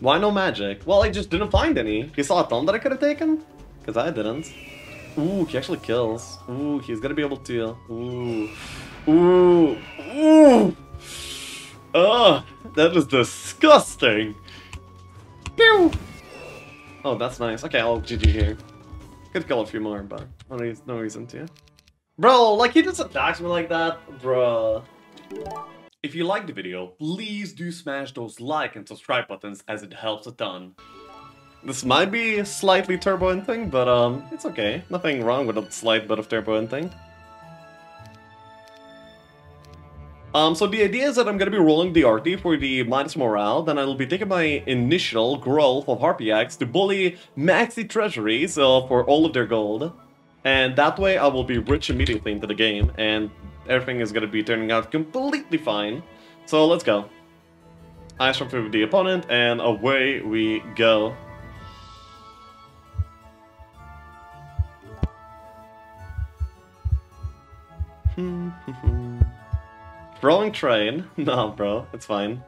Why no magic? Well, I just didn't find any. You saw a ton that I could have taken? Because I didn't. Ooh, he actually kills. Ooh, he's gonna be able to... Ooh. Ooh. Ooh. Ugh, that is disgusting. Pew! Oh, that's nice. Okay, I'll GG here. Could kill a few more, but no reason to. Bro, like he just attacks me like that, bruh. If you liked the video, please do smash those like and subscribe buttons as it helps a ton. This might be slightly turbo thing, but um, it's okay. Nothing wrong with a slight bit of turbo thing. Um, so the idea is that I'm gonna be rolling the RT for the minus morale, then I'll be taking my initial growth of RPX to bully maxi treasuries uh, for all of their gold. And that way I will be rich immediately into the game, and everything is gonna be turning out completely fine. So let's go. Ice from the opponent, and away we go. Throwing train? No, bro, it's fine.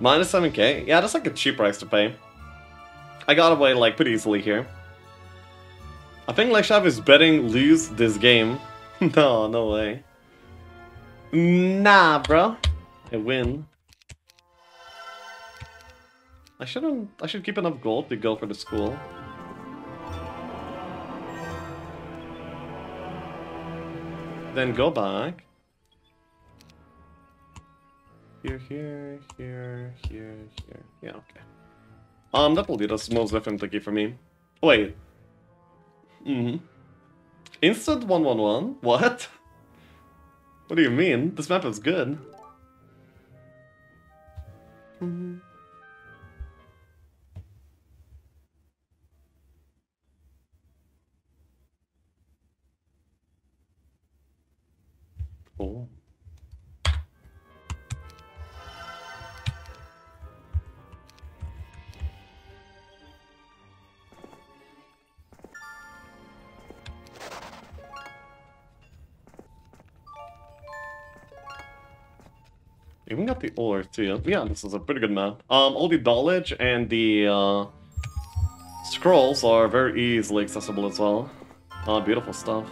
Minus 7k? Yeah, that's like a cheap price to pay. I got away like pretty easily here. I think Lexiav is betting lose this game. no, no way. Nah, bro. I win. I shouldn't... I should keep enough gold to go for the school. Then go back. Here, here, here, here, here. Yeah, okay. Um, that will be the most key for me. Wait. Mm hmm Instant 111? What? What do you mean? This map is good. Mm -hmm. Even got the ore too. Yeah, this is a pretty good map. Um, all the knowledge and the uh, scrolls are very easily accessible as well. Uh, beautiful stuff.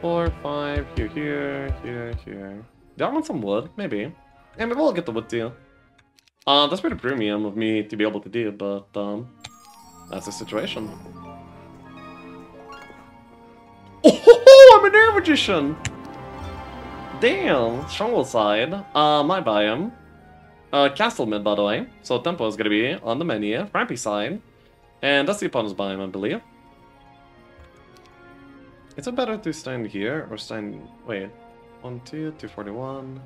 Four, five, here, here, here, here. Do I want some wood? Maybe. Yeah, maybe we'll get the wood deal. Uh, that's pretty premium of me to be able to do, but um, that's the situation. An air magician! Damn, stronghold side. Uh, my biome. Uh, castle mid, by the way. So tempo is gonna be on the menu. Rampy side. And that's the opponent's biome, I believe. Is it better to stand here or stand... Wait. 1, 2, 241...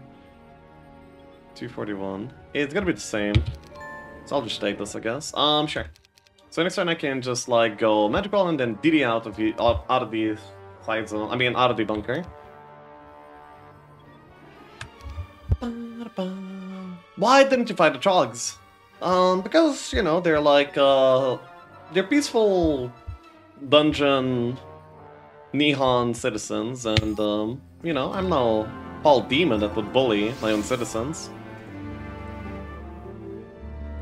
241. It's gonna be the same. So I'll just take this, I guess. Um, sure. So next turn I can just, like, go magical and then DD out of the, out, out of the zone. I mean, out of the bunker. Why didn't you fight the Trogs? Um, because, you know, they're like, uh... They're peaceful dungeon Nihon citizens, and, um, you know, I'm no Paul Demon that would bully my own citizens.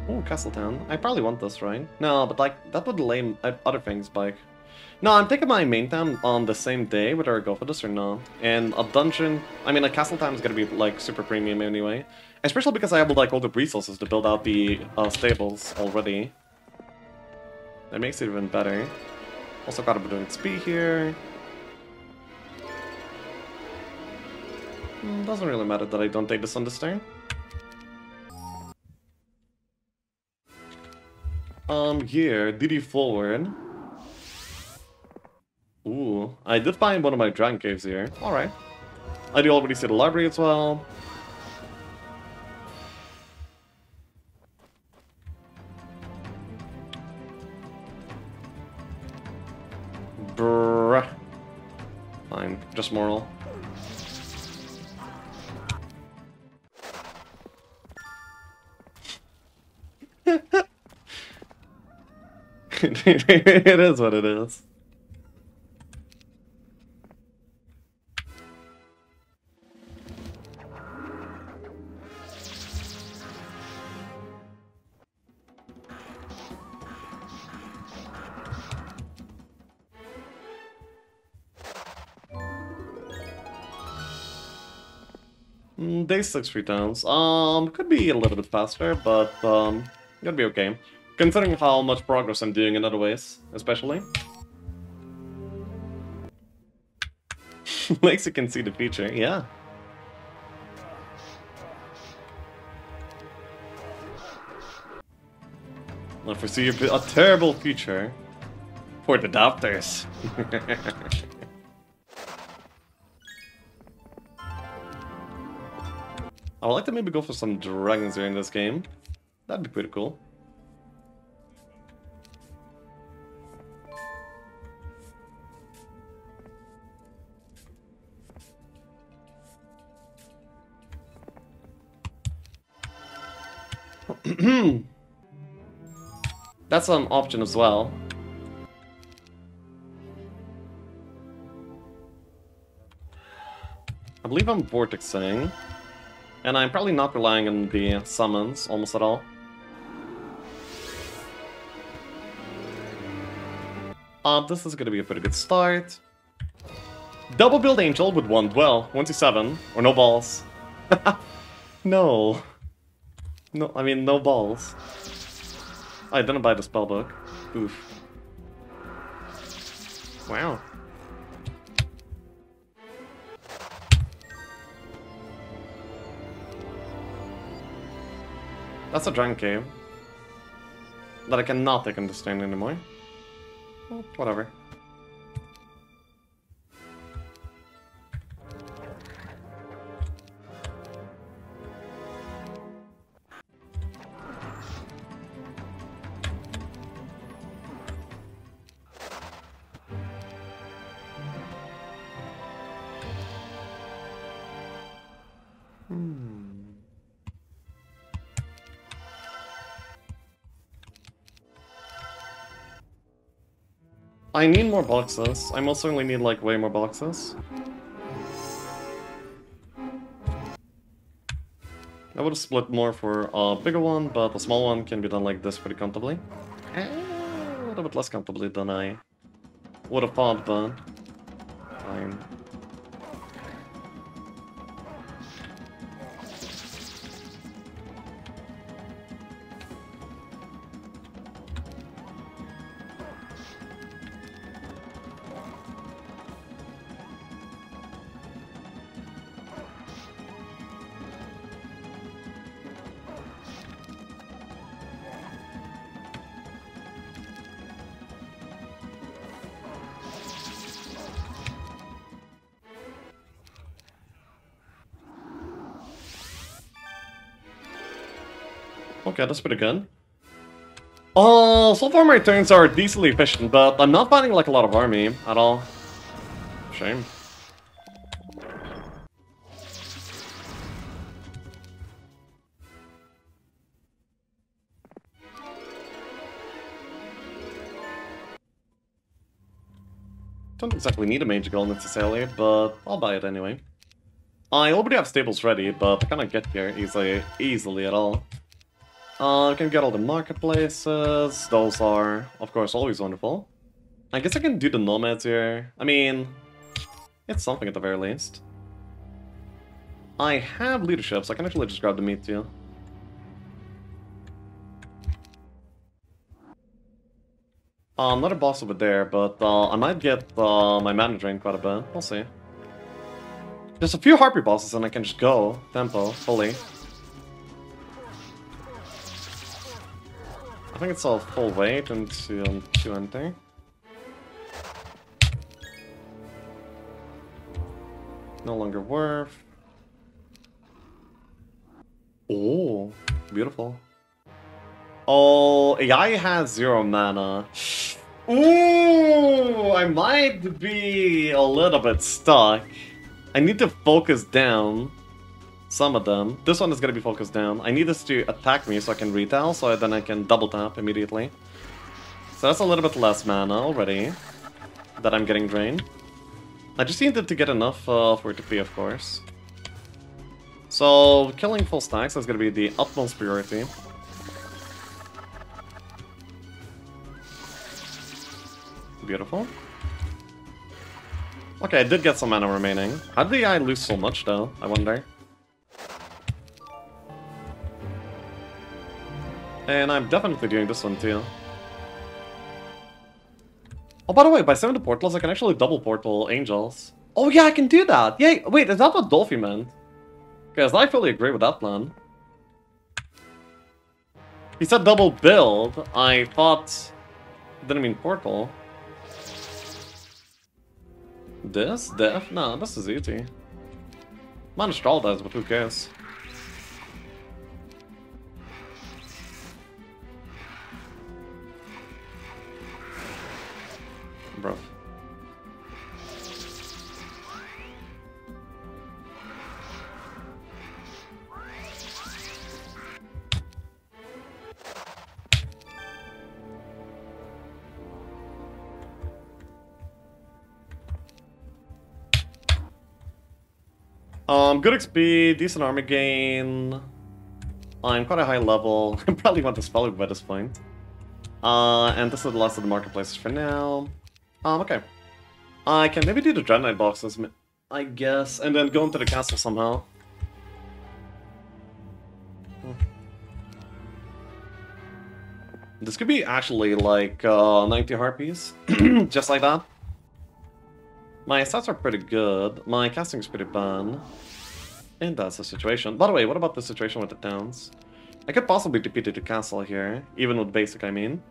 Oh, Castletown. I probably want this, right? No, but, like, that would delay other things, like... No, I'm taking my main town on the same day, whether I go for this or not. And a dungeon... I mean, a Castletown is gonna be, like, super premium anyway. Especially because I have, like, all the resources to build out the uh, stables already. That makes it even better. Also got a bit of XP here. Mm, doesn't really matter that I don't take this on this turn. Um, here, DD forward. Ooh, I did find one of my dragon caves here. Alright. I do already see the library as well. Bruh. Fine, just moral. it is what it is. Day 6 returns. Um, could be a little bit faster, but um, gonna be okay. Considering how much progress I'm doing in other ways, especially. Lexi can see the future, yeah. I foresee a terrible future for the doctors. I would like to maybe go for some dragons here in this game. That'd be pretty cool. That's an option as well. I believe I'm vortexing. And I'm probably not relying on the summons almost at all. Uh, this is gonna be a pretty good start. Double build angel with one dwell, 1 or no balls. no. No, I mean, no balls. I didn't buy the spellbook. Oof. Wow. That's a drunk game. That I cannot take understand anymore. Well, whatever. I need more boxes. I most certainly need, like, way more boxes. I would have split more for a bigger one, but a small one can be done like this pretty comfortably. Eh, a little bit less comfortably than I would have thought, but... Fine. Okay, that's pretty good. Uh, so far my turns are decently efficient, but I'm not finding like a lot of army at all. Shame. Don't exactly need a Mage Guild necessarily, but I'll buy it anyway. I already have stables ready, but I cannot get here easily, easily at all. Uh, I can get all the marketplaces. Those are, of course, always wonderful. I guess I can do the nomads here. I mean, it's something at the very least. I have leadership, so I can actually just grab the meat too. Uh, another boss over there, but uh, I might get uh, my mana drain quite a bit. We'll see. There's a few Harpy bosses and I can just go, tempo, fully. Think it's all full weight into um, Q&A. No longer worth. Oh, beautiful. Oh, AI has zero mana. Ooh, I might be a little bit stuck. I need to focus down some of them. This one is to be focused down. I need this to attack me so I can retail, so then I can double tap immediately. So that's a little bit less mana already that I'm getting drained. I just needed to get enough uh, for it to be, of course. So, killing full stacks is to be the utmost priority. Beautiful. Okay, I did get some mana remaining. How did I lose so much, though? I wonder. And I'm definitely doing this one too. Oh, by the way, by seven the portals, I can actually double portal angels. Oh yeah, I can do that! Yay! Wait, is that what Dolphy meant? Because I fully agree with that plan. He said double build. I thought... Didn't mean portal. This? Death? No, this is easy. Monstral does, but who cares? Bro. Um, good XP, decent armor gain. I'm quite a high level. I probably want to spell it by this point. Uh, and this is the last of the marketplaces for now. Um, okay. I can maybe do the Knight boxes, I guess, and then go into the castle somehow. This could be actually like uh, 90 harpies, just like that. My stats are pretty good. My casting is pretty bad. And that's the situation. By the way, what about the situation with the towns? I could possibly defeat the castle here, even with basic, I mean.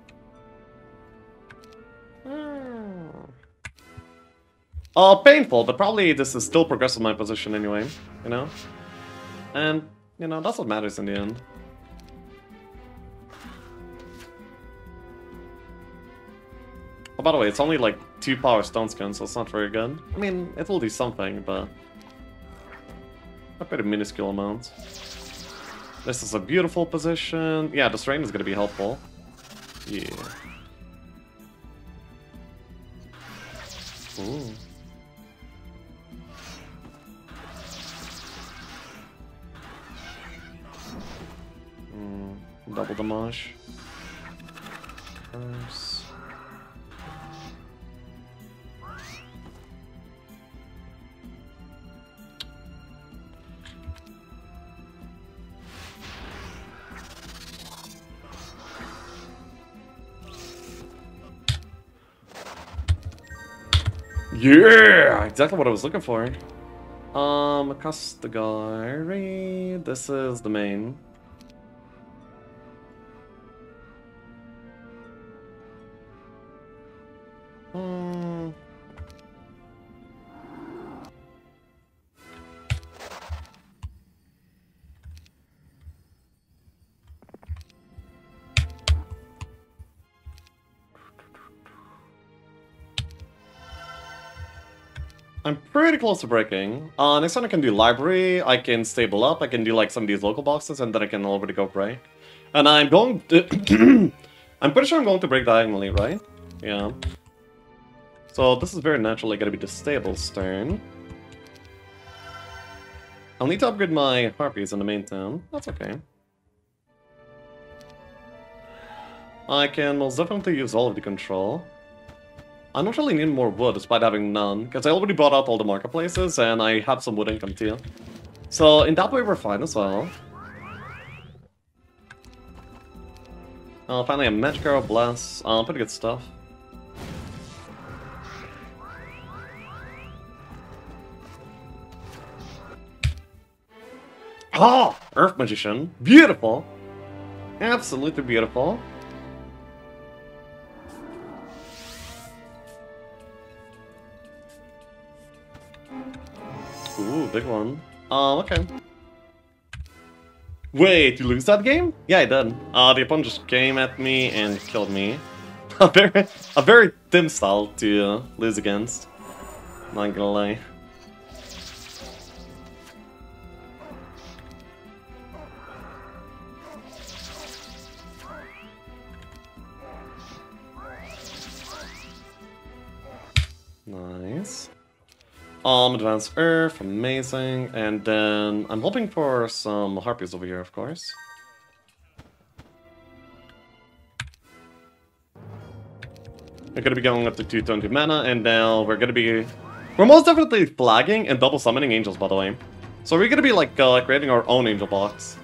Oh, painful, but probably this is still progressive my position anyway, you know? And, you know, that's what matters in the end. Oh, by the way, it's only like two power stone skins, so it's not very good. I mean, it will do something, but a pretty minuscule amount. This is a beautiful position. Yeah, this rain is to be helpful. Yeah. Ooh. Damage. Yeah! Exactly what I was looking for. Um, Castagari. This is the main. Close to breaking. Uh, next time I can do library, I can stable up, I can do like some of these local boxes, and then I can already go break. And I'm going to... I'm pretty sure I'm going to break diagonally, right? Yeah. So this is very naturally going to be the stable turn. I'll need to upgrade my harpies in the main town. That's okay. I can most definitely use all of the control. I don't really need more wood despite having none, because I already bought out all the marketplaces and I have some wood income too. So in that way we're fine as well. Uh, finally a Magic Arrow, Bless, uh, pretty good stuff. Oh! Earth Magician. Beautiful! Absolutely beautiful. Big one. Um, okay. Wait, you lose that game? Yeah, I did. Uh, the opponent just came at me and killed me. a very, a very dim style to uh, lose against. Not gonna lie. Nice. Um, Advanced Earth, amazing. And then I'm hoping for some Harpies over here, of course. We're gonna be going up to 220 mana, and now we're gonna be... We're most definitely flagging and double summoning angels, by the way. So we're gonna be like uh, creating our own angel box.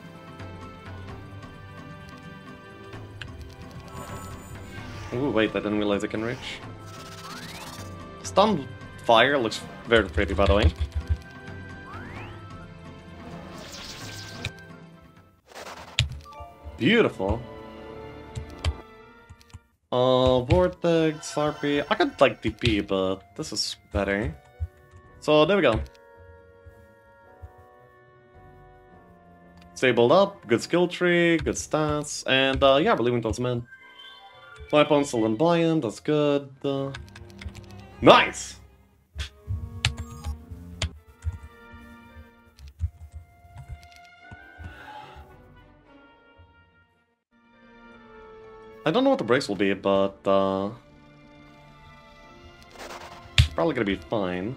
Ooh, wait, I didn't realize I can reach. Stun fire looks very pretty, by the way. Beautiful. Uh, Vortex, Harpy. I could like DP, but this is better. So there we go. Stabled up, good skill tree, good stats, and uh, yeah, we're leaving those men. My opponent's still in buy-in, that's good. Uh, nice! I don't know what the brakes will be, but uh, probably gonna be fine.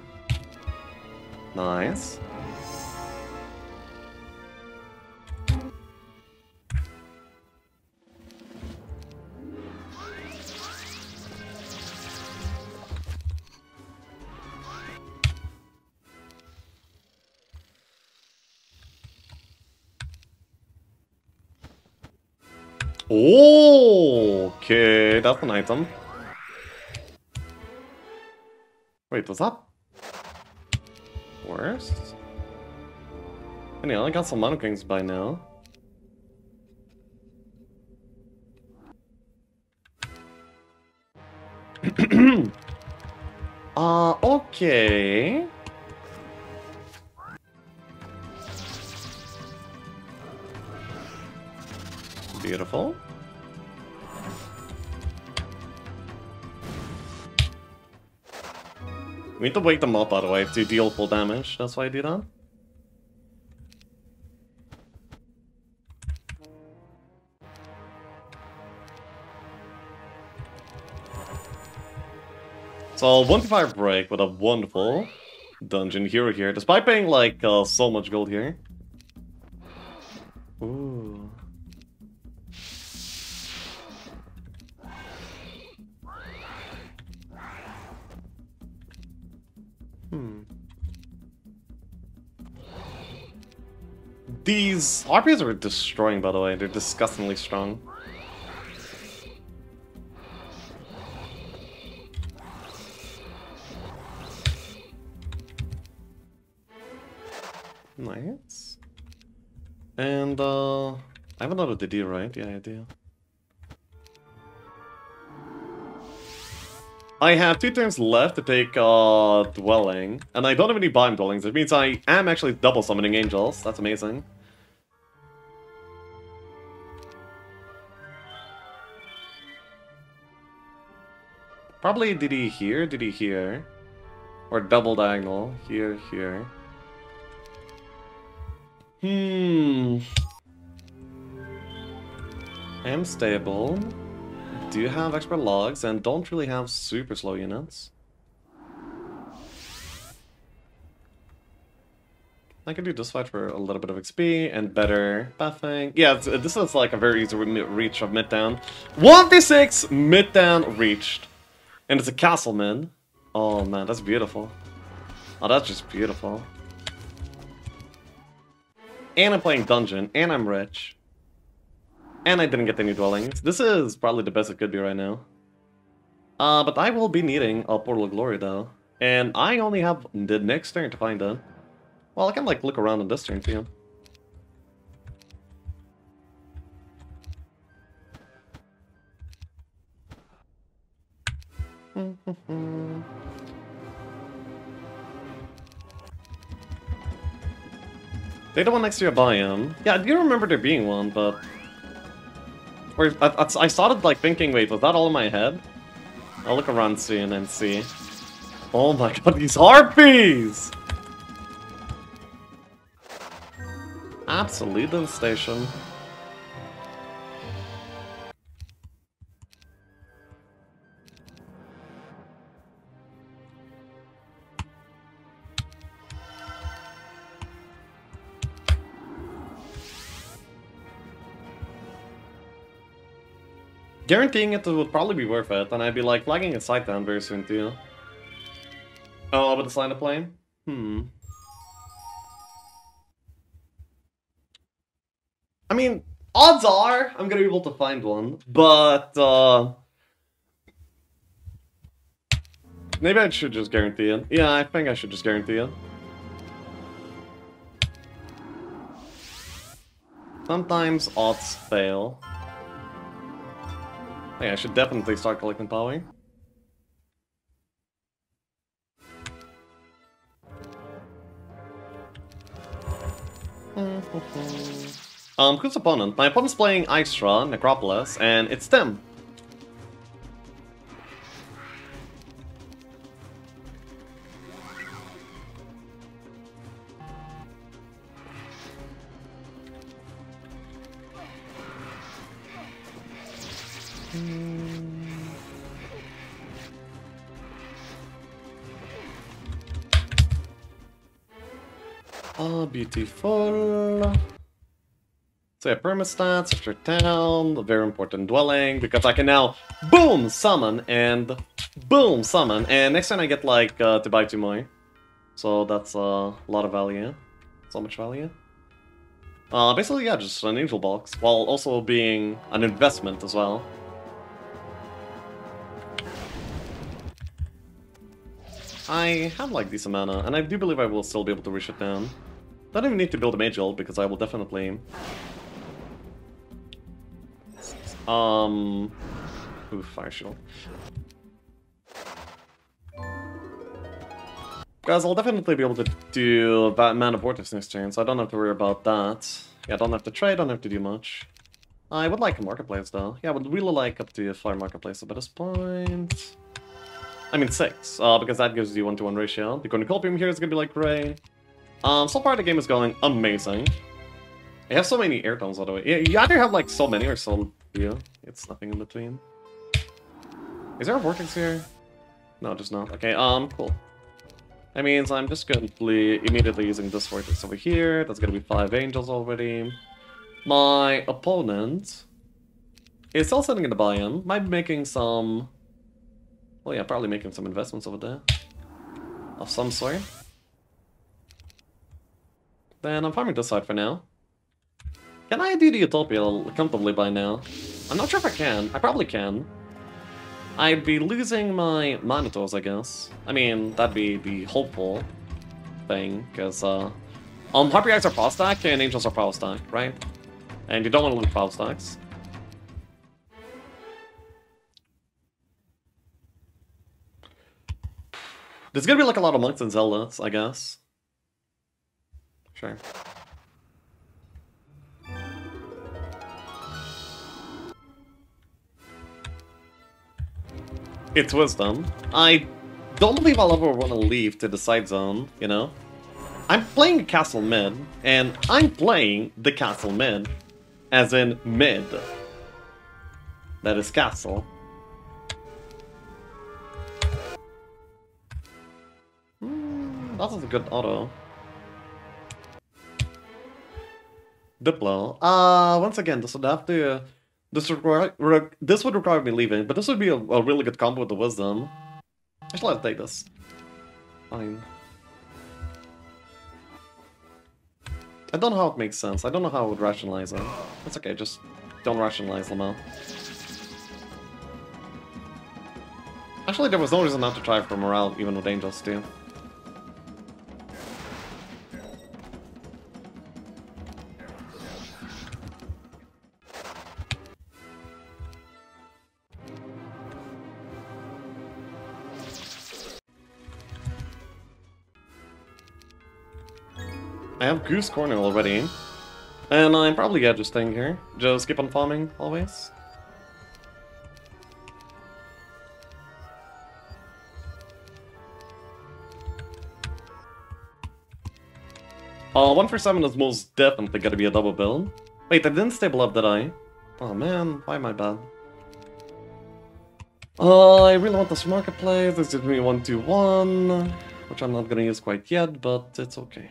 Nice. Okay, that's an item. Wait, was that worse? Anyway, I got some Mono Kings by now. uh, okay. Beautiful. We need to wake them up, by the way, to deal full damage. That's why I do that. So, 1-5 break with a wonderful dungeon hero here, despite paying like uh, so much gold here. RPs are destroying, by the way. They're disgustingly strong. Nice. And, uh... I have another DD, right? Yeah, I do. I have two turns left to take uh, Dwelling, and I don't have any Bind Dwellings. It means I am actually double summoning angels. That's amazing. Probably did he here? Did he here? Or double diagonal. Here, here. Hmm. I am stable do you have expert logs and don't really have super slow units. I can do this fight for a little bit of XP and better buffing. Yeah, this is like a very easy reach of Midtown. 1v6 Midtown reached. And it's a Castleman. Oh man, that's beautiful. Oh, that's just beautiful. And I'm playing Dungeon, and I'm rich. And I didn't get any dwellings. This is probably the best it could be right now. Uh, but I will be needing a Portal of Glory though. And I only have the next turn to find it. Well, I can like look around on this turn too. they don't next to your biome. Yeah, I do remember there being one, but or I, I started like thinking, wait, was that all in my head? I'll look around soon and see. Oh my god, these harpies! Absolute devastation. Guaranteeing it would probably be worth it, and I'd be like flagging a site down very soon too. Oh, with the sign of plane? Hmm. I mean, odds are I'm gonna be able to find one, but uh, Maybe I should just guarantee it. Yeah, I think I should just guarantee it. Sometimes odds fail. Hey, I should definitely start collecting power. um, who's opponent? My opponent's playing Isra, Necropolis, and it's them. Oh, beautiful. So yeah, permastats, after town, very important dwelling, because I can now boom summon and boom summon, and next time I get like uh, to buy two more. So that's uh, a lot of value. So much value. Uh, basically, yeah, just an angel box, while also being an investment as well. I have like decent mana, and I do believe I will still be able to reach it down. I don't even need to build a mage ult, because I will definitely... Um... Ooh, fire shield. Guys, I'll definitely be able to do that Mana Vortex next turn, so I don't have to worry about that. Yeah, I don't have to trade, I don't have to do much. I would like a marketplace though. Yeah, I would really like up to a fire marketplace at this point. I mean six, uh, because that gives you one to one ratio. The cornucopium here is gonna be like great. Um, so far the game is going amazing. I have so many air tones by the way. You either have like so many or so few. It's nothing in between. Is there a vortex here? No, just not. Okay, um, cool. That means I'm just going to be immediately using this vortex over here. That's gonna be five angels already. My opponent is still sitting in the buy-in. Might be making some... Well, yeah, probably making some investments over there. Of some sort. Then I'm farming this side for now. Can I do the Utopia comfortably by now? I'm not sure if I can. I probably can. I'd be losing my monitors, I guess. I mean, that'd be the hopeful thing, because, uh... Um, Harpies are power stack and Angels are power stack, right? And you don't want to lose power stacks. There's gonna be like a lot of monks and Zealots, I guess. Sure. It's wisdom. I don't believe I'll ever want to leave to the side zone, you know? I'm playing castle mid, and I'm playing the castle mid, as in mid. That is castle. Mm, that was a good auto. Diplo. Uh, once again, this would have to... This require, this would require me leaving, but this would be a, a really good combo with the Wisdom. Actually, I'll take this. Fine. I don't know how it makes sense. I don't know how I would rationalize it. It's okay, just don't rationalize them out. Actually, there was no reason not to try for morale, even with Angels, too. Have Goose Corner already. And I'm probably yeah, just staying here. Just keep on farming, always. Uh, 1 for 7 is most definitely gonna be a double build. Wait, I didn't stable up, did I? Oh man, why am I bad? Uh, I really want this marketplace. This gives me 1 2 1, which I'm not gonna use quite yet, but it's okay.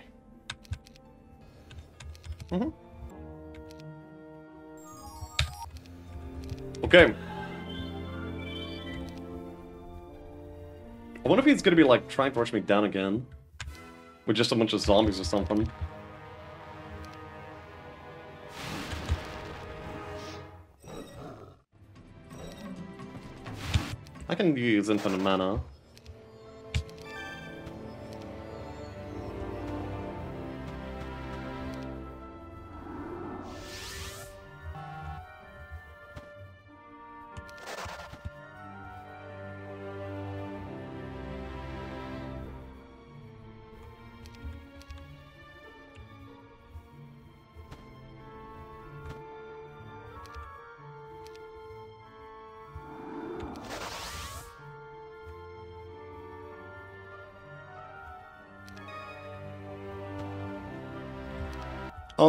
Mm -hmm. Okay. I wonder if he's gonna be like trying to rush me down again. With just a bunch of zombies or something. I can use infinite mana.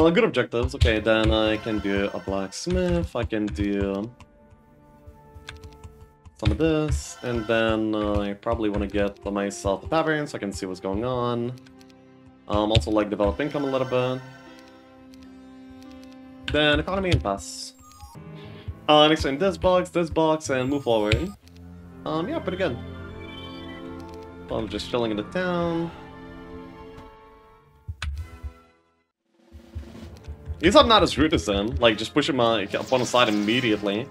Oh, good objectives. Okay, then I can do a blacksmith. I can do some of this, and then uh, I probably want to get myself a tavern so I can see what's going on. Um, also like develop income a little bit. Then economy and pass. Uh, next time this box, this box, and move forward. Um, yeah, pretty good. I'm just chilling in the town. Least I'm not as rude as them, like just pushing my uh, up on the side immediately.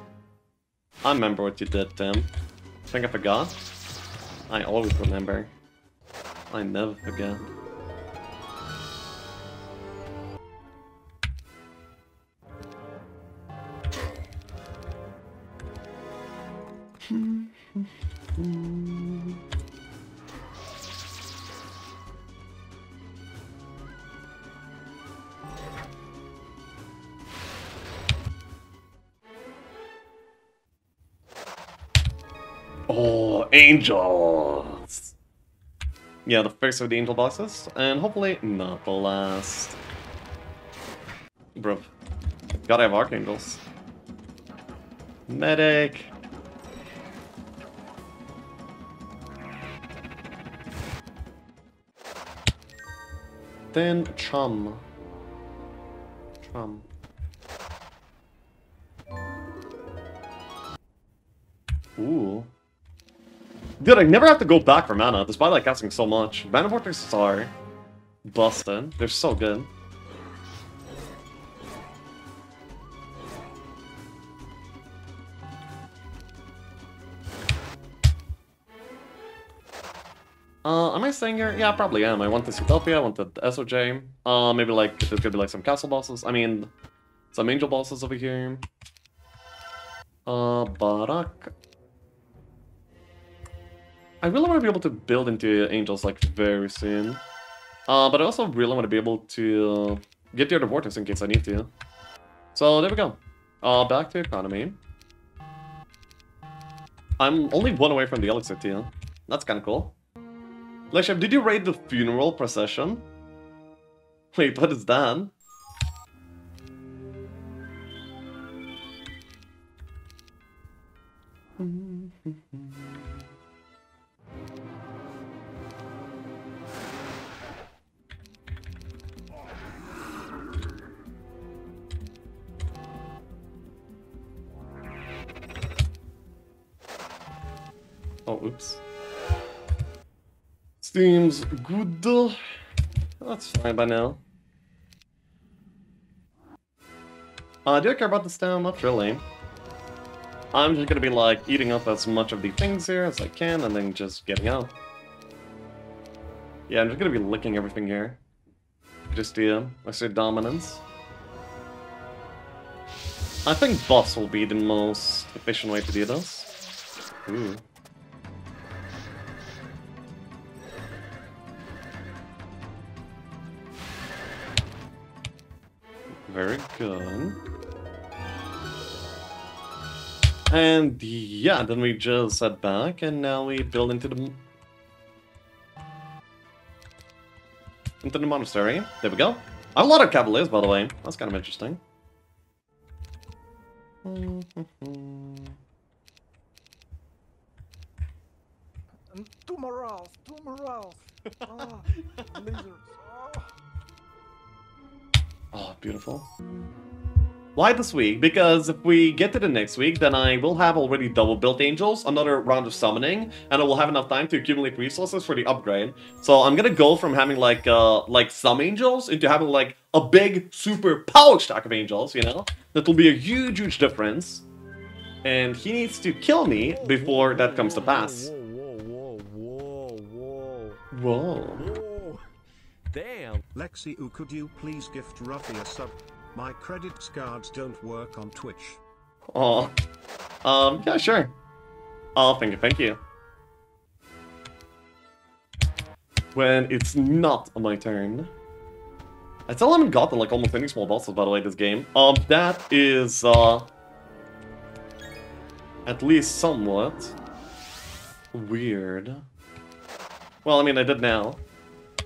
I remember what you did, um, Tim. Think I forgot? I always remember. I never forget. Angels! Yeah, the first of the angel boxes, and hopefully not the last. Bruv. Gotta have archangels. Medic! Then Chum. Chum. Ooh. Dude, I never have to go back for mana, despite like casting so much. Mana Vortexes are busted. They're so good. Uh, am I staying here? Yeah, probably am. I want this Utopia, I want the SOJ. Uh, maybe like, there's gonna be like some castle bosses. I mean, some angel bosses over here. Uh, Barak. I really want to be able to build into angels like very soon. Uh, but I also really want to be able to get the other vortex in case I need to. So there we go. Uh, back to economy. I'm only one away from the elixir too. That's kind of cool. Lesham, did you raid the funeral procession? Wait, what is that? Oh, oops. Seems good. That's fine by now. Uh, do I care about this town? Not really. I'm just gonna be like eating up as much of the things here as I can and then just getting out. Yeah, I'm just gonna be licking everything here. Just the, uh, I say dominance. I think boss will be the most efficient way to do this. Ooh. Very good. And yeah, then we just head back and now we build into the into the monastery. There we go. A lot of cavaliers, by the way. That's kind of interesting. Two morals, two morals. Ah. Oh, beautiful. Why this week? Because if we get to the next week, then I will have already double built angels, another round of summoning, and I will have enough time to accumulate resources for the upgrade. So I'm gonna go from having like uh like some angels into having like a big super power stack of angels, you know? That will be a huge, huge difference. And he needs to kill me before that comes to pass. Whoa, Damn. Lexi, ooh, could you please gift Ruffy a sub? My credits cards don't work on Twitch. Oh. Um, yeah, sure. Oh, thank you, thank you. When it's not my turn. I still haven't gotten like almost any small bosses by the way this game. Um, that is uh at least somewhat weird. Well, I mean I did now.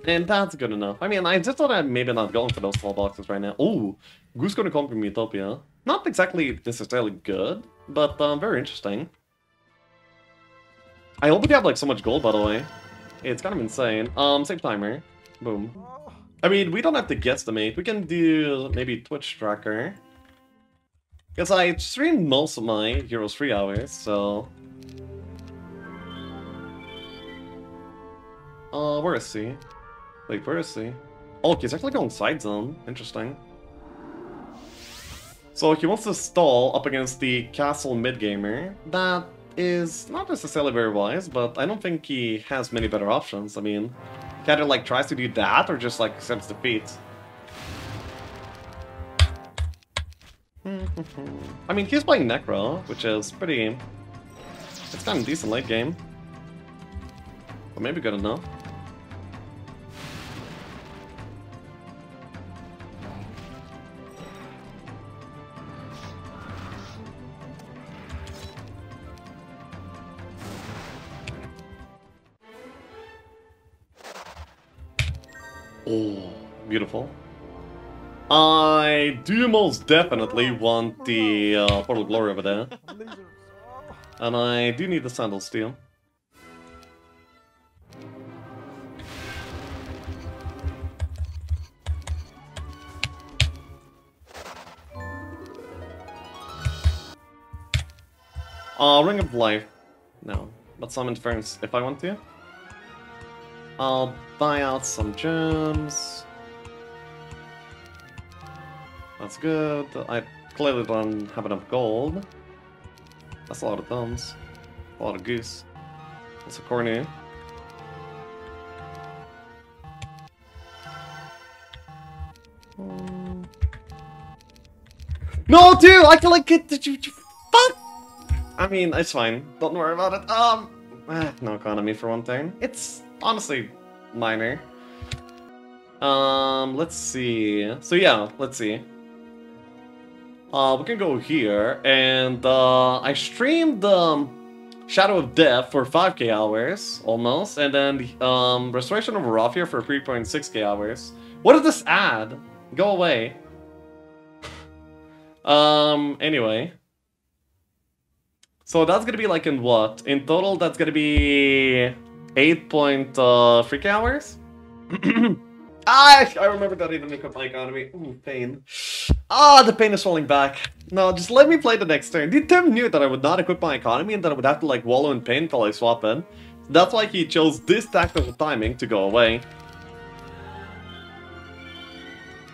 And that's good enough. I mean, I just thought I'd maybe not going for those small boxes right now. Oh, Goose Gonna come from Utopia. Not exactly necessarily good, but um, very interesting. I hope we have like so much gold, by the way. It's kind of insane. Um, save timer. Boom. I mean, we don't have to guesstimate. We can do maybe Twitch tracker. Because I streamed most of my Heroes 3 hours, so... Uh, where is he? Wait, where is he? Oh, he's actually going side zone. Interesting. So he wants to stall up against the castle mid gamer. That is not necessarily very wise, but I don't think he has many better options. I mean, he either like tries to do that or just like accepts defeat. I mean, he's playing Necro, which is pretty... It's kind of decent late game. But maybe good enough. Oh, beautiful. I do most definitely want the uh, Portal Glory over there. And I do need the Sandal Steel. Uh, Ring of Life. No. But some interference if I want to. I'll buy out some gems. That's good. I clearly don't have enough gold. That's a lot of thumbs. A lot of goose. That's a corny. No, dude! I can like get the fuck. I mean, it's fine. Don't worry about it. Um, no economy for one thing. It's honestly minor. Um, let's see. So yeah, let's see. Uh, we can go here, and uh, I streamed um, Shadow of Death for 5k hours, almost, and then um, Restoration of Erathia for 3.6k hours. What does this add? Go away. um, anyway. So that's gonna be like in what? In total, that's gonna be 8.3k hours? ah, I remember that even make up my economy. Ooh, pain. Ah, the pain is falling back. No, just let me play the next turn. The Tim knew that I would not equip my economy and that I would have to like wallow in pain until I swap in. That's why he chose this tactical timing to go away.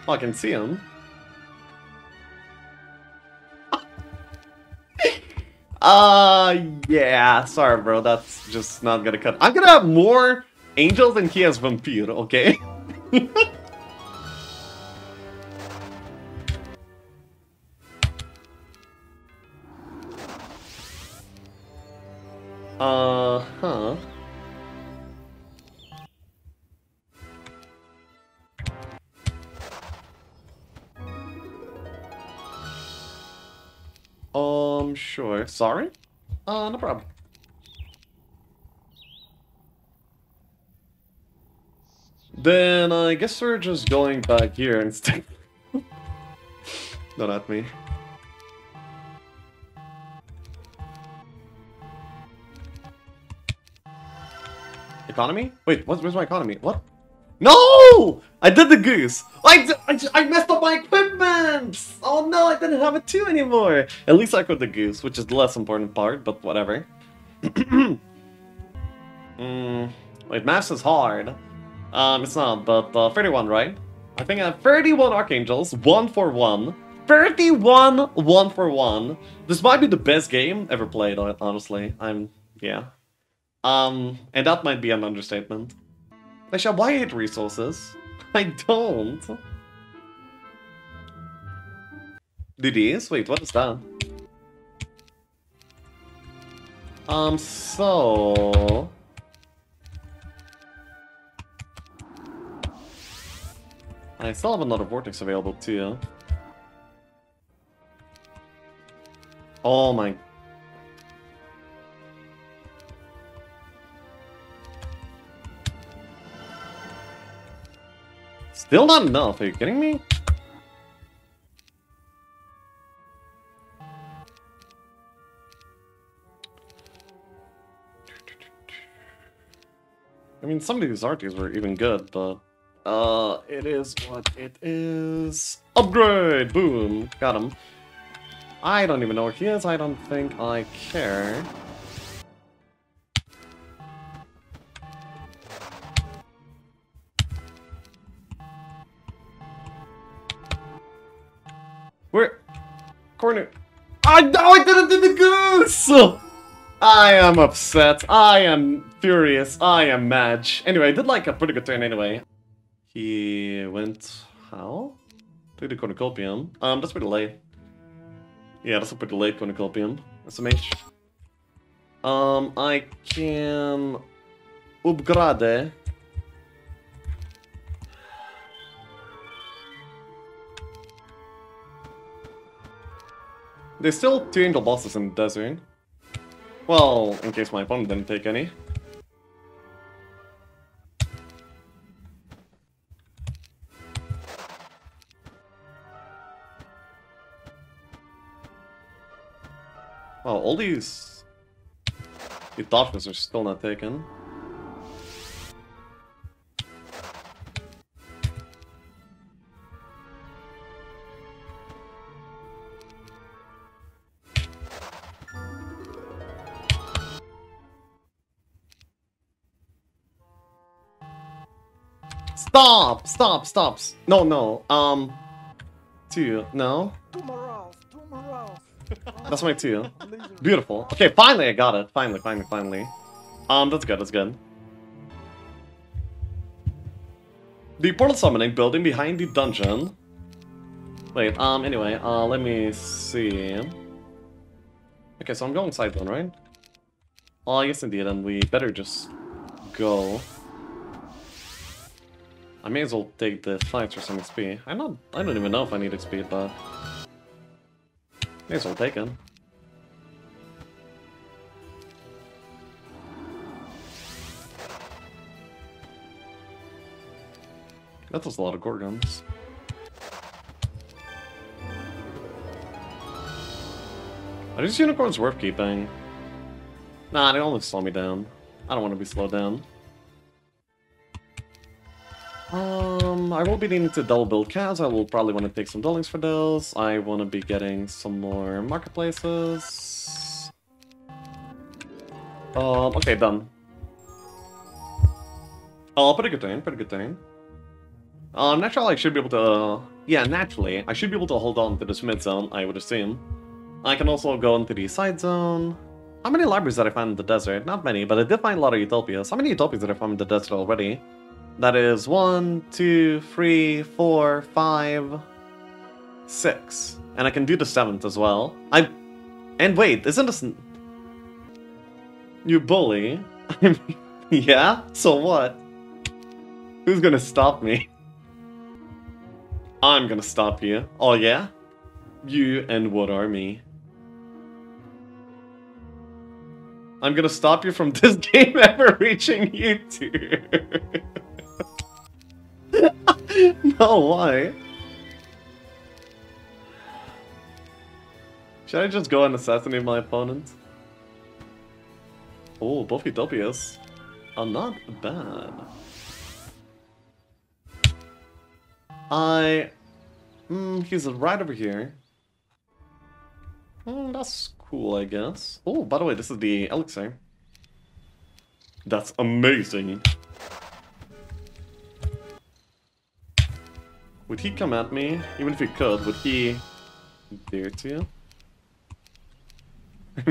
Oh, I can see him. Uh, yeah, sorry bro, that's just not gonna cut. I'm gonna have more angels than he has vampire, okay? Uh Um, sure. Sorry? Uh, no problem. Then I guess we're just going back here instead. Not at me. Economy? Wait, what, where's my economy? What? No! I did the goose! I I messed up my equipment! Oh no, I didn't have a 2 anymore! At least I got the goose, which is the less important part, but whatever. mm, wait, math is hard. Um, it's not, but uh, 31, right? I think I have 31 Archangels, 1 for 1. 31 1 for 1. This might be the best game ever played, honestly. I'm, yeah. Um, and that might be an understatement. Actually, why I hate resources? I don't. Do these? Wait, what is that? Um, so... I still have another vortex available too. Oh my... Still not enough, are you kidding me? I mean, some of these arties were even good, but... Uh, it is what it is. Upgrade! Boom! Got him. I don't even know where he is, I don't think I care. Corner. I know I didn't do the goose! I am upset. I am furious. I am mad. Anyway, I did like a pretty good turn anyway. He went how? To the cornucopium. Um, that's pretty late. Yeah, that's a pretty late cornucopium. SMH. Um, I can upgrade. There's still two angel bosses in the desert. Well, in case my opponent didn't take any. Wow, all these... The darkness are still not taken. Stop! Stop! Stop! No, no. Um, two. No, that's my two. Beautiful. Okay, finally I got it. Finally, finally, finally. Um, that's good, that's good. The portal summoning building behind the dungeon. Wait, um, anyway, uh, let me see. Okay, so I'm going side one, right? Oh, yes indeed, and we better just go. I may as well take the fights for some XP. I'm not, I don't even know if I need XP, but... May as well take it. That was a lot of Gorgons. Are these unicorns worth keeping? Nah, they only slow me down. I don't want to be slowed down. Um, I will be needing to double build cows. I will probably want to take some buildings for those. I want to be getting some more marketplaces. Um, okay, done. Oh, pretty good thing, pretty good thing. Um, naturally, I should be able to... Uh, yeah, naturally, I should be able to hold on to this mid zone, I would assume. I can also go into the side zone. How many libraries did I find in the desert? Not many, but I did find a lot of utopias. How many utopias did I find in the desert already? That is one, two, three, four, five, six. And I can do the seventh as well. I... And wait, isn't this... You bully? yeah? So what? Who's gonna stop me? I'm gonna stop you. Oh yeah? You and what are me? I'm gonna stop you from this game ever reaching you two. no, why? Should I just go and assassinate my opponent? Oh, both Utopias are not bad. I... Mm, he's right over here. Mm, that's cool, I guess. Oh, by the way, this is the elixir. That's amazing. Would he come at me? Even if he could, would he dare to?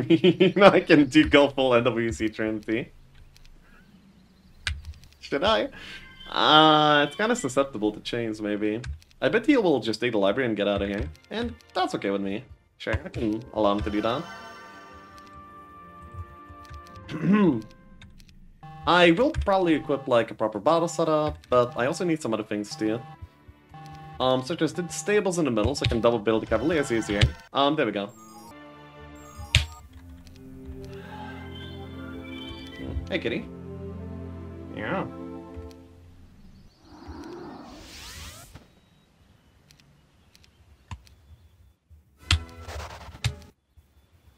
you know, I can do go full NWC Trinity. Should I? Uh, it's kind of susceptible to chains, maybe. I bet he will just take the library and get out of here. And that's okay with me. Sure, I can allow him to do that. I will probably equip like a proper battle setup, but I also need some other things too. Um, so I just did stables in the middle so I can double build the cavaliers easier. Um, there we go. Hey, kitty. Yeah.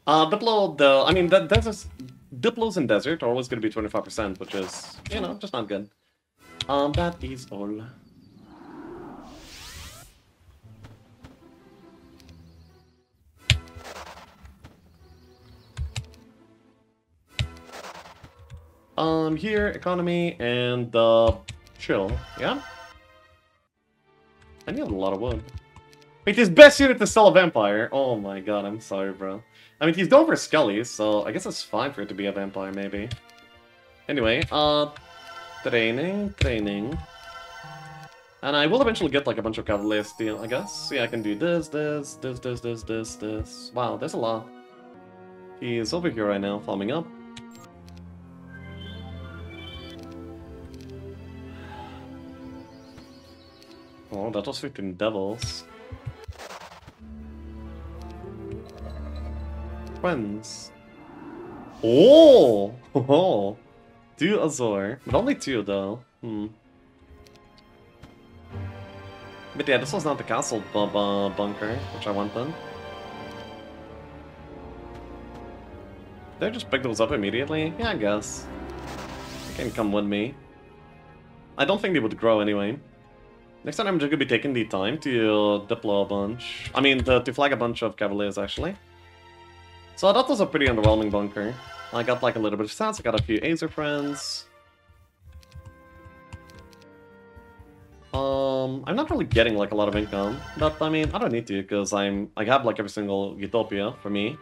Uh, Diplo, though, I mean, that, that's just, Diplo's in desert are always going to be 25%, which is, you know, just not good. Um, that is all. Um, here, economy, and, uh, chill, yeah? I need a lot of wood. Wait, his best unit to sell a vampire? Oh my god, I'm sorry, bro. I mean, he's going for Skelly, so I guess it's fine for it to be a vampire, maybe. Anyway, uh, training, training. And I will eventually get like a bunch of Cavalier Steel, I guess. Yeah, I can do this, this, this, this, this, this, this. Wow, there's a lot. He's over here right now, farming up. Oh, that was 15 devils. Friends. Oh! Oh! Two Azor. But only two, though. Hmm. But yeah, this was not the castle bu bu bunker, which I want then. Did I just pick those up immediately? Yeah, I guess. They can come with me. I don't think they would grow anyway. Next time I'm just gonna be taking the time to deploy a bunch. I mean, to, to flag a bunch of cavaliers, actually. So that was a pretty underwhelming bunker. I got like a little bit of stats, I got a few Azer friends. Um, I'm not really getting like a lot of income, but I mean, I don't need to because I'm I have like every single Utopia for me.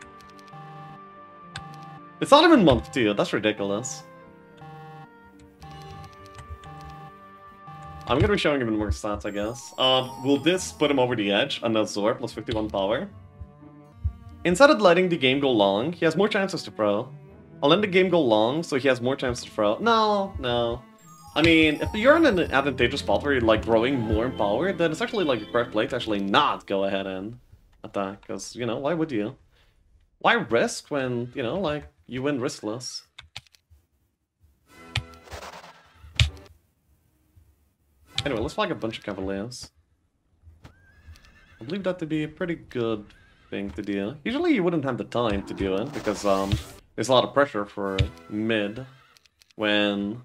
It's not even month two, that's ridiculous. I'm gonna be showing even more stats, I guess. Uh, will this put him over the edge? An Azor plus 51 power? Instead of letting the game go long, he has more chances to throw. I'll let the game go long, so he has more chances to throw. No, no. I mean, if you're in an advantageous spot where you're like growing more in power, then it's actually like a correct play to actually not go ahead and attack. Because, you know, why would you? Why risk when, you know, like, you win riskless? Anyway, let's flag a bunch of Cavaliers. I believe that to be a pretty good thing to do. Usually you wouldn't have the time to do it, because um, there's a lot of pressure for mid when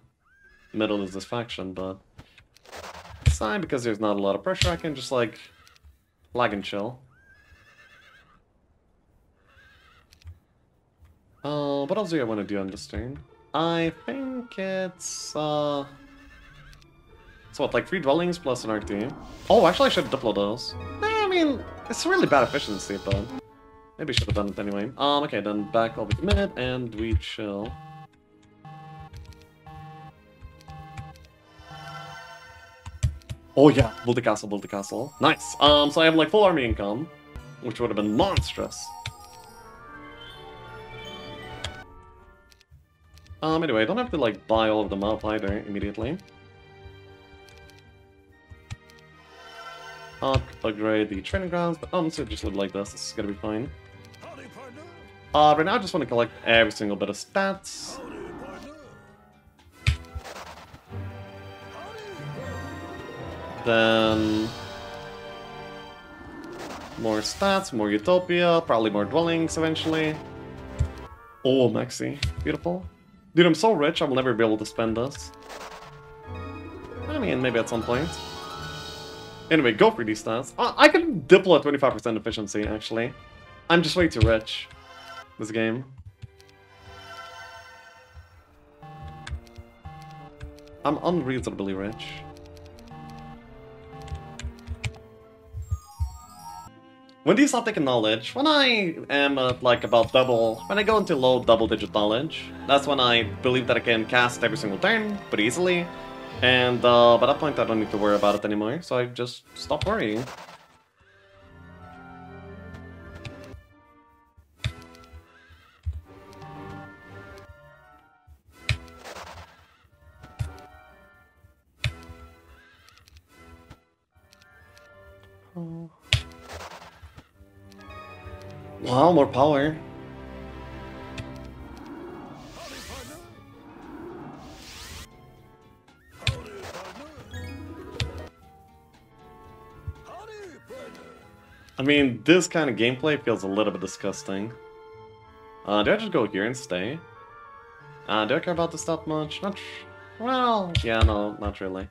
middle is this faction, but it's fine because there's not a lot of pressure, I can just like lag and chill. Uh, what else do I want to do on this turn? I think it's, uh... So what, like three dwellings plus an RT? Oh, actually I should deploy those. Eh, I mean, it's really bad efficiency, but... Maybe should have done it anyway. Um, okay, then back over to mid, and we chill. Oh yeah, build the castle, build the castle. Nice! Um, so I have like full army income, which would have been monstrous. Um, anyway, I don't have to like buy all of them up either immediately. Upgrade the training grounds, but I'm just just live like this. This is gonna be fine. Uh, right now I just want to collect every single bit of stats. Then... More stats, more Utopia, probably more dwellings eventually. Oh, Maxi. Beautiful. Dude, I'm so rich, I will never be able to spend this. I mean, maybe at some point. Anyway, go for these stats. Uh, I can diplo at 25% efficiency, actually. I'm just way too rich. This game. I'm unreasonably rich. When do you taking knowledge? When I am at like about double, when I go into low double digit knowledge, that's when I believe that I can cast every single turn, pretty easily, and uh, by that point, I don't need to worry about it anymore, so I just stop worrying. Wow, more power. I mean, this kind of gameplay feels a little bit disgusting. Uh, do I just go here and stay? Uh, do I care about this that much? Not... Well, yeah, no, not really.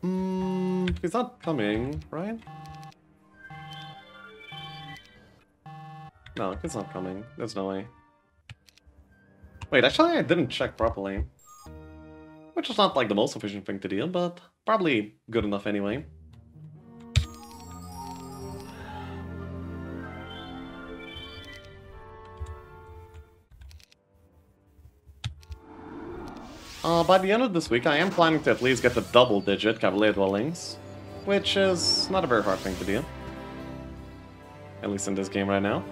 Hmm, he's not coming, right? No, he's not coming. There's no way. Wait, actually I didn't check properly. Which is not like the most efficient thing to do, but probably good enough anyway. Uh, by the end of this week, I am planning to at least get the double-digit Cavalier Dwellings, which is not a very hard thing to do. At least in this game right now.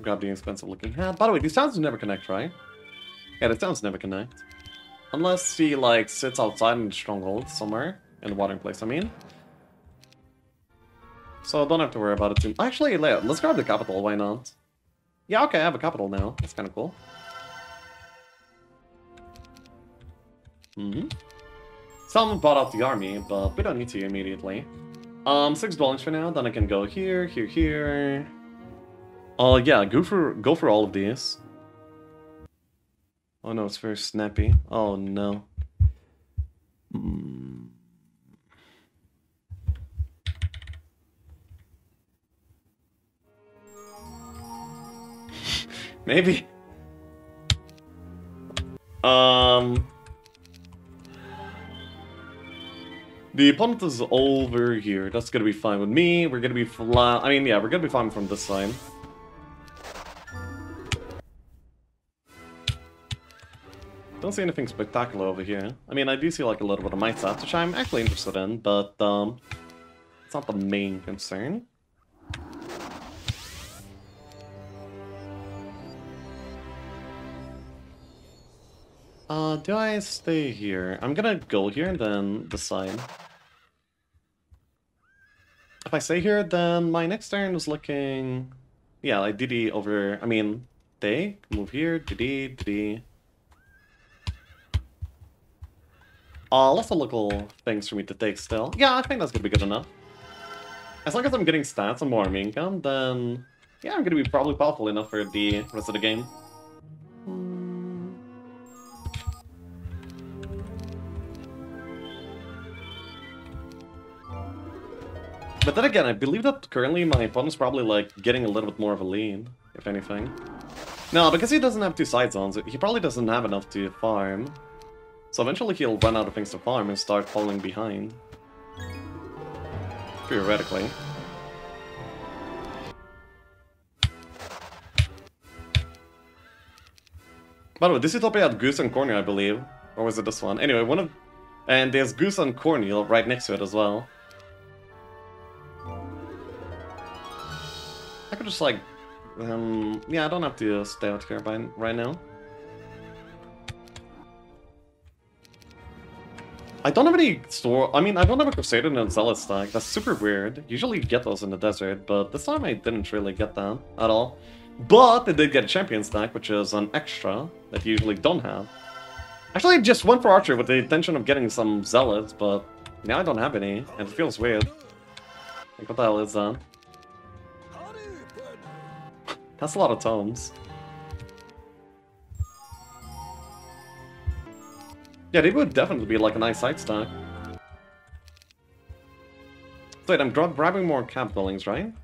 Grab the expensive looking hat. By the way, these towns never connect, right? Yeah, the towns never connect. Unless he, like, sits outside in the stronghold somewhere. In the watering place, I mean. So don't have to worry about it too Actually, let's grab the capital, why not? Yeah, okay, I have a capital now. That's kind of cool. Mm-hmm. Someone bought off the army, but we don't need to immediately. Um, six dwellings for now, then I can go here, here, here. Uh, yeah, go for, go for all of these. Oh no, it's very snappy. Oh no. Maybe. Um. The opponent is over here. That's gonna be fine with me. We're gonna be flat. I mean, yeah, we're gonna be fine from this side. Don't see anything spectacular over here. I mean, I do see like a little bit of might stats, which I'm actually interested in, but um, it's not the main concern. Uh, do I stay here? I'm gonna go here and then decide. If I stay here, then my next turn is looking... Yeah, like DD over... I mean, they move here, DD, DD. Uh, lots of local things for me to take still. Yeah, I think that's gonna be good enough. As long as I'm getting stats and more income, then... Yeah, I'm gonna be probably powerful enough for the rest of the game. But then again, I believe that currently my opponent's probably like getting a little bit more of a lead, if anything. No, because he doesn't have two side zones, he probably doesn't have enough to farm. So eventually he'll run out of things to farm and start falling behind. Theoretically. By the way, this Utopia had Goose and Cornel, I believe. Or was it this one? Anyway, one of... And there's Goose and Cornel right next to it as well. Could just like, um, yeah, I don't have to stay out here by, right now. I don't have any store. I mean, I don't have a Crusader and a Zealot stack. That's super weird. Usually you get those in the desert, but this time I didn't really get that at all. But I did get a Champion stack, which is an extra that you usually don't have. Actually, I just went for Archer with the intention of getting some Zealots, but now I don't have any, and it feels weird. Like, what the hell is that? That's a lot of tomes. Yeah, they would definitely be like a nice side stack. Wait, I'm grabbing more cap buildings, right?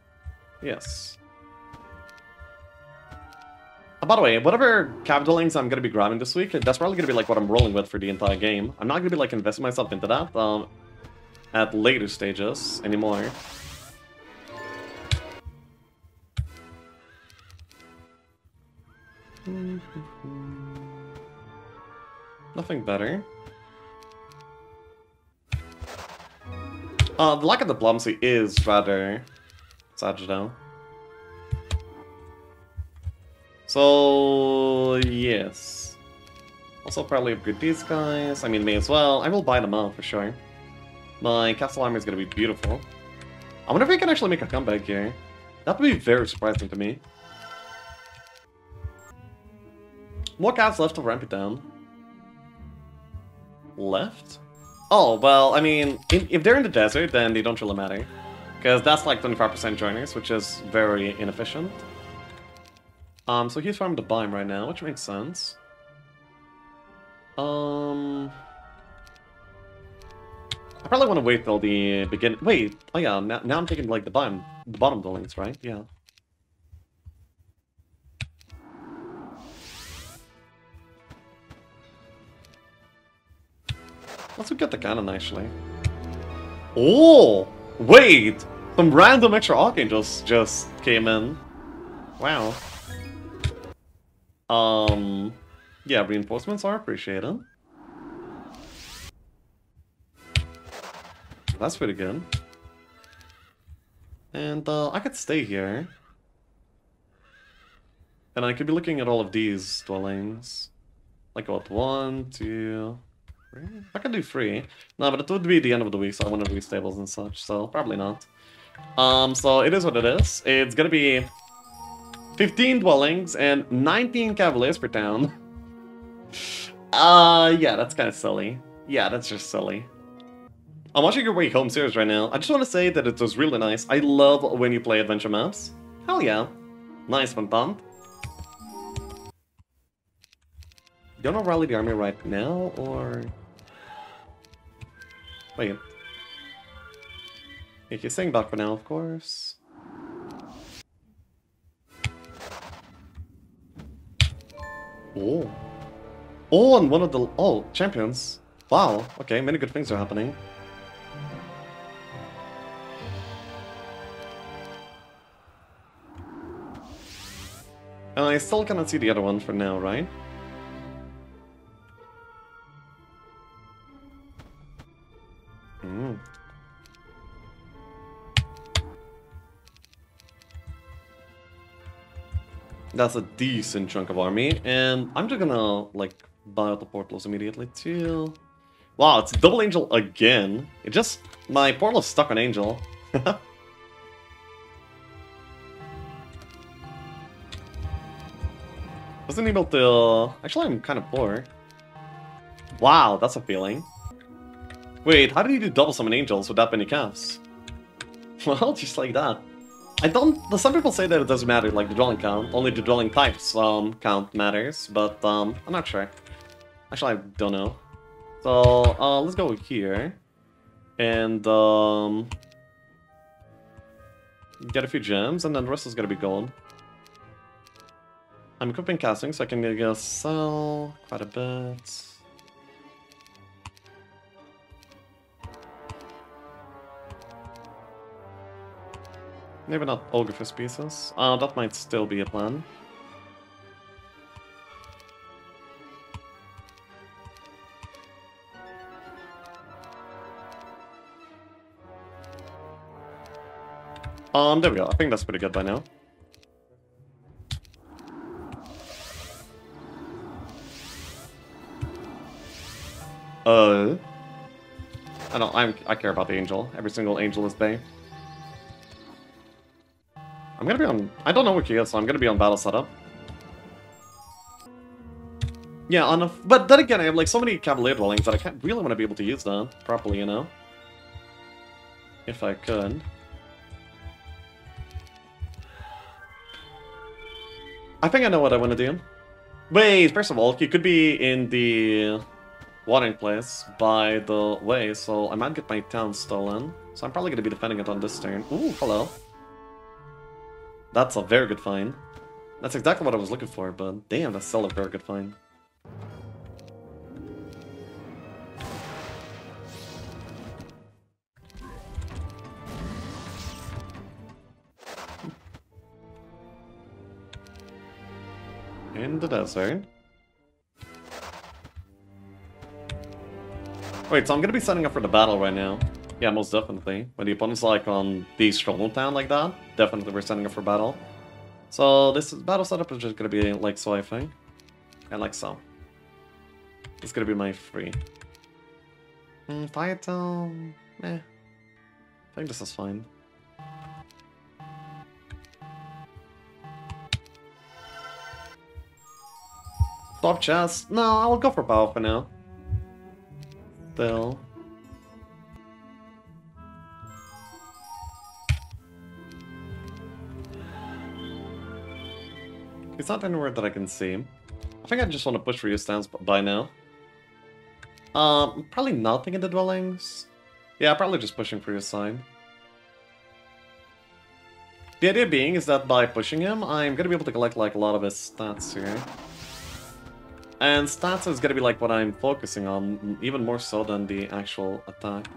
Yes. Oh, by the way, whatever cap buildings I'm gonna be grabbing this week, that's probably gonna be like what I'm rolling with for the entire game. I'm not gonna be like investing myself into that um, at later stages anymore. Nothing better. Uh, the lack of the diplomacy is rather sad though. So, yes. Also probably upgrade these guys. I mean, may as well. I will buy them all for sure. My castle armor is going to be beautiful. I wonder if we can actually make a comeback here. That would be very surprising to me. More cats left to ramp it down. Left? Oh, well, I mean, if they're in the desert, then they don't really matter. Because that's like 25% joiners, which is very inefficient. Um, so he's farming the Bime right now, which makes sense. Um... I probably want to wait till the begin. Wait, oh yeah, now, now I'm taking like the bottom, the bottom buildings, right? Yeah. Let's get the cannon actually. Oh, wait! Some random extra archangels just came in. Wow. Um, yeah, reinforcements are appreciated. That's pretty good. And uh, I could stay here. And I could be looking at all of these dwellings. Like what, one, two... I can do three. No, but it would be the end of the week, so I want to do stables and such, so probably not. Um, so it is what it is. It's gonna be 15 dwellings and 19 cavaliers per town. uh, yeah, that's kind of silly. Yeah, that's just silly. I'm watching your Way Home series right now. I just want to say that it was really nice. I love when you play adventure maps. Hell yeah. Nice one, Tom. Wanna rally the army right now, or... Wait. If you're staying back for now, of course. Oh. Oh, and one of the... Oh, champions. Wow, okay, many good things are happening. And I still cannot see the other one for now, right? That's a decent chunk of army, and I'm just gonna, like, buy out the portals immediately, too. Wow, it's double angel again. It just... My portal is stuck on angel. Wasn't able to... Actually, I'm kind of poor. Wow, that's a feeling. Wait, how did you do double summon angels with that many calves? Well, just like that. I don't... Some people say that it doesn't matter, like the dwelling count. Only the dwelling types um, count matters, but um, I'm not sure. Actually, I don't know. So, uh, let's go here. And, um... Get a few gems, and then the rest is gonna be gold. I'm equipping casting, so I can get sell quite a bit. Maybe not Ogre pieces. Uh, that might still be a plan. Um, there we go. I think that's pretty good by now. Uh, I don't. I'm. I care about the angel. Every single angel is Bay. I'm gonna be on. I don't know what is, so I'm gonna be on battle setup. Yeah, on a. But then again, I have like so many cavalier dwellings that I can't really want to be able to use them properly, you know. If I could. I think I know what I want to do. Wait, first of all, he could be in the watering place by the way, so I might get my town stolen. So I'm probably going to be defending it on this turn. Ooh, hello. That's a very good find. That's exactly what I was looking for, but damn, that's still a very good find. In the desert. Wait, so I'm gonna be setting up for the battle right now. Yeah, most definitely. When the opponent's like on the stronghold town like that, definitely we're setting up for battle. So this battle setup is just gonna be like so, I think. And like so. It's gonna be my free. Mm, town, eh. I think this is fine. Top chest? No, I'll go for power for now still. He's not anywhere that I can see. I think I just want to push for your stance by now. Um, probably nothing in the dwellings. Yeah, probably just pushing for your sign. The idea being is that by pushing him, I'm gonna be able to collect like a lot of his stats here. And stats is gonna be like what I'm focusing on, even more so than the actual attack.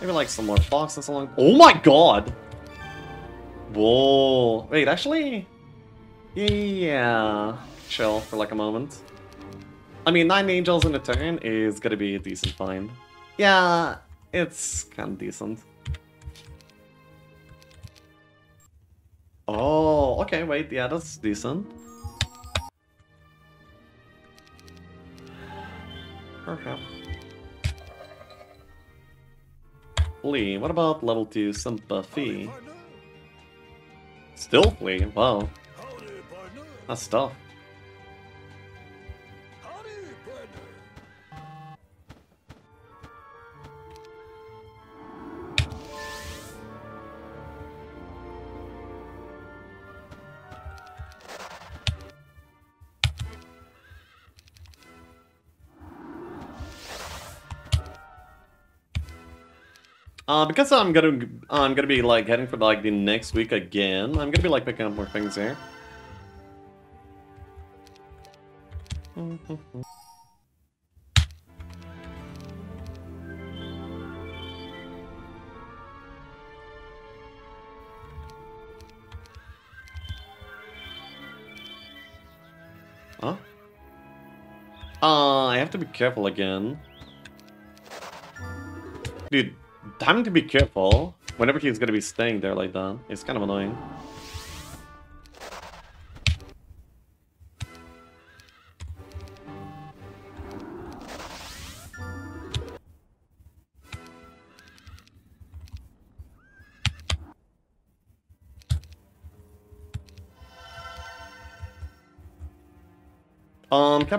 Maybe like some more foxes along- Oh my god! Whoa. Wait, actually... Yeah... Chill for like a moment. I mean, 9 angels in a turn is gonna be a decent find. Yeah, it's kinda decent. Oh, okay, wait, yeah, that's decent. Perhaps. Lee, what about level 2 sympathy? Still Lee, wow. That's tough. Uh, because I'm gonna I'm gonna be like heading for like the next week again. I'm gonna be like picking up more things here. Huh? Uh, I have to be careful again. Dude, time to be careful whenever he's gonna be staying there like that. It's kind of annoying.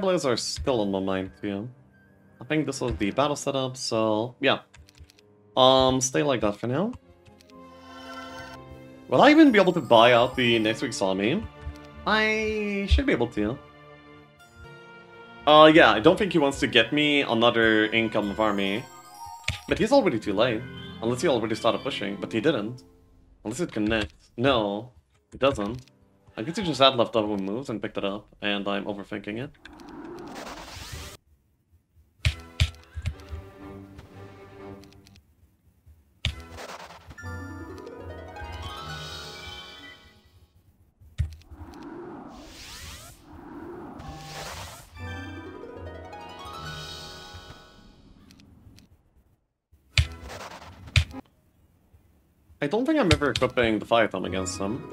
Um, are still on my mind too. I think this was the battle setup, so yeah. Um, stay like that for now. Will I even be able to buy out the next week's army? I should be able to. Uh, yeah, I don't think he wants to get me another income of army. But he's already too late. Unless he already started pushing, but he didn't. Unless it connects. No, it doesn't. I guess he just had leftover moves and picked it up, and I'm overthinking it. Don't think I'm ever equipping the Fire Thumb against them.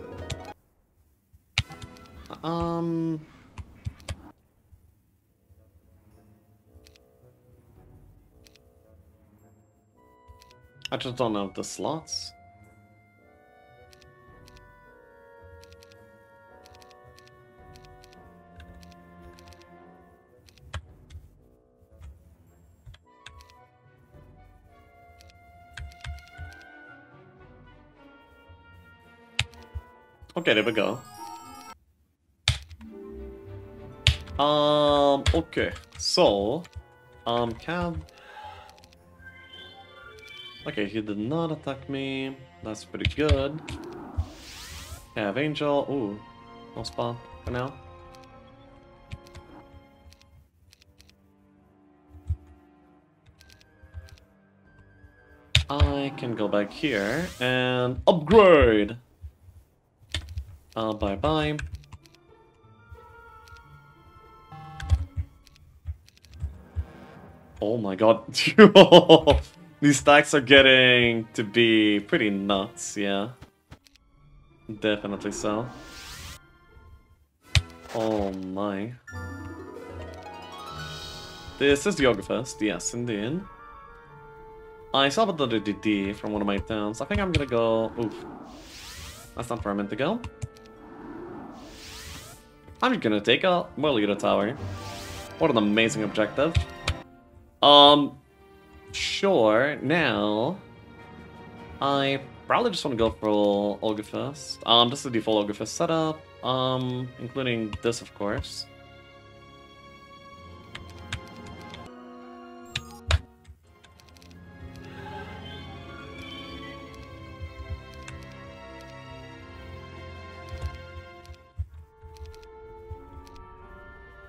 Um... I just don't have the slots. Okay, there we go. Um, okay. So, um, cab. Okay, he did not attack me. That's pretty good. Have Angel. Ooh, no spawn for now. I can go back here and upgrade. Uh, bye bye. Oh my god. These stacks are getting to be pretty nuts, yeah. Definitely so. Oh my. This is the Ogre yes indeed. I saw another DD from one of my towns. I think I'm gonna go... Oof. That's not where I meant to go. I'm just gonna take a Whirlita Tower. What an amazing objective. Um, sure, now... I probably just want to go for Ogre first. Um, this is the default Ogre first setup. Um, including this, of course.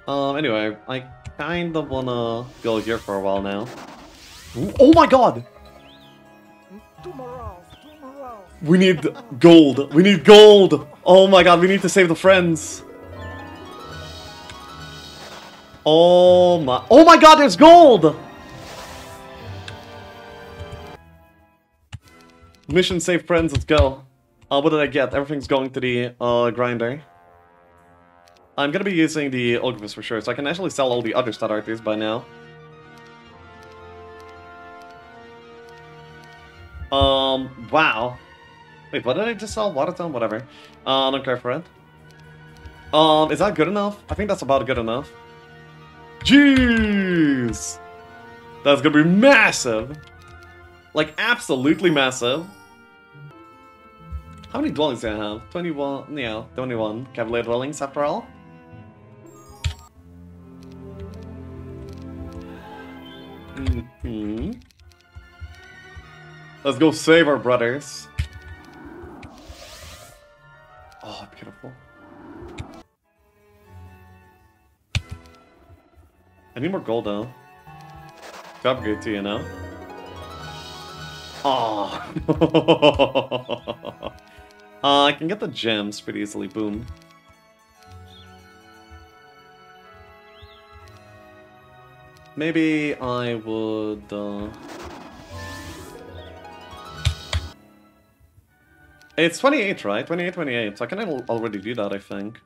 Um, anyway, I kind of wanna go here for a while now. Oh my god! We need gold! We need gold! Oh my god, we need to save the friends! Oh my- Oh my god, there's gold! Mission save friends, let's go. Uh, what did I get? Everything's going to the, uh, grinder. I'm gonna be using the Ogvis for sure, so I can actually sell all the other stat artists by now. Um, wow. Wait, what did I just sell? Watertown? Whatever. Uh, I don't care for it. Um, is that good enough? I think that's about good enough. Jeez! That's gonna be massive! Like, absolutely massive. How many dwellings do I have? 21, yeah, 21 Cavalier dwellings after all. Let's go save our brothers. Oh, beautiful. I need more gold though. To upgrade to, you know? Oh. uh, I can get the gems pretty easily. Boom. Maybe I would... Uh... It's 28, right? 28, 28. So I can already do that, I think.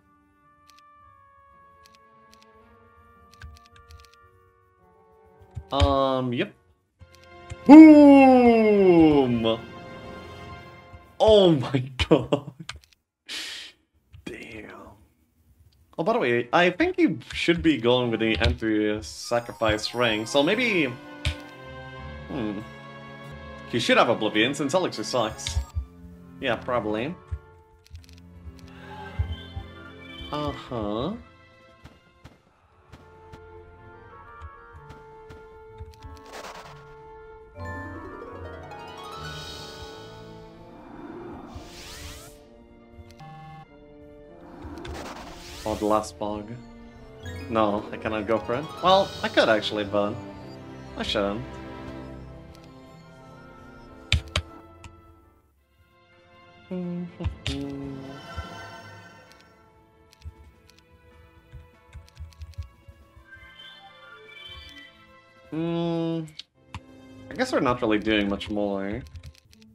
Um, yep. Boom! Oh my god. Damn. Oh, by the way, I think you should be going with the entry sacrifice ring, so maybe... Hmm. You should have Oblivion, since Elixir sucks. Yeah, probably. Uh-huh. Oh, the last bug. No, I cannot go for it. Well, I could actually, but I shouldn't. Hmm. I guess we're not really doing much more.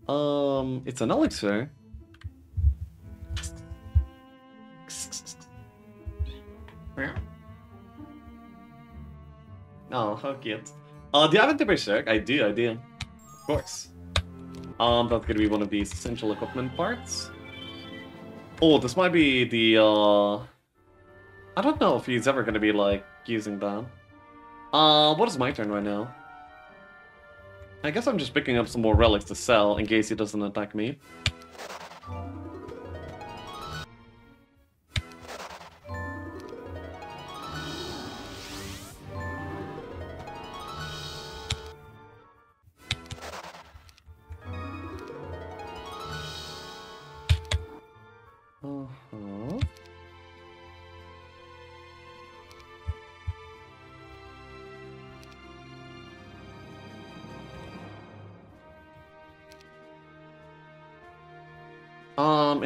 Um, it's an elixir. Oh, how cute. Uh, do you have a Berserk? I do, I do. Of course. Um, that's gonna be one of these essential equipment parts. Oh, this might be the, uh... I don't know if he's ever gonna be, like, using that. Uh, what is my turn right now? I guess I'm just picking up some more relics to sell in case he doesn't attack me.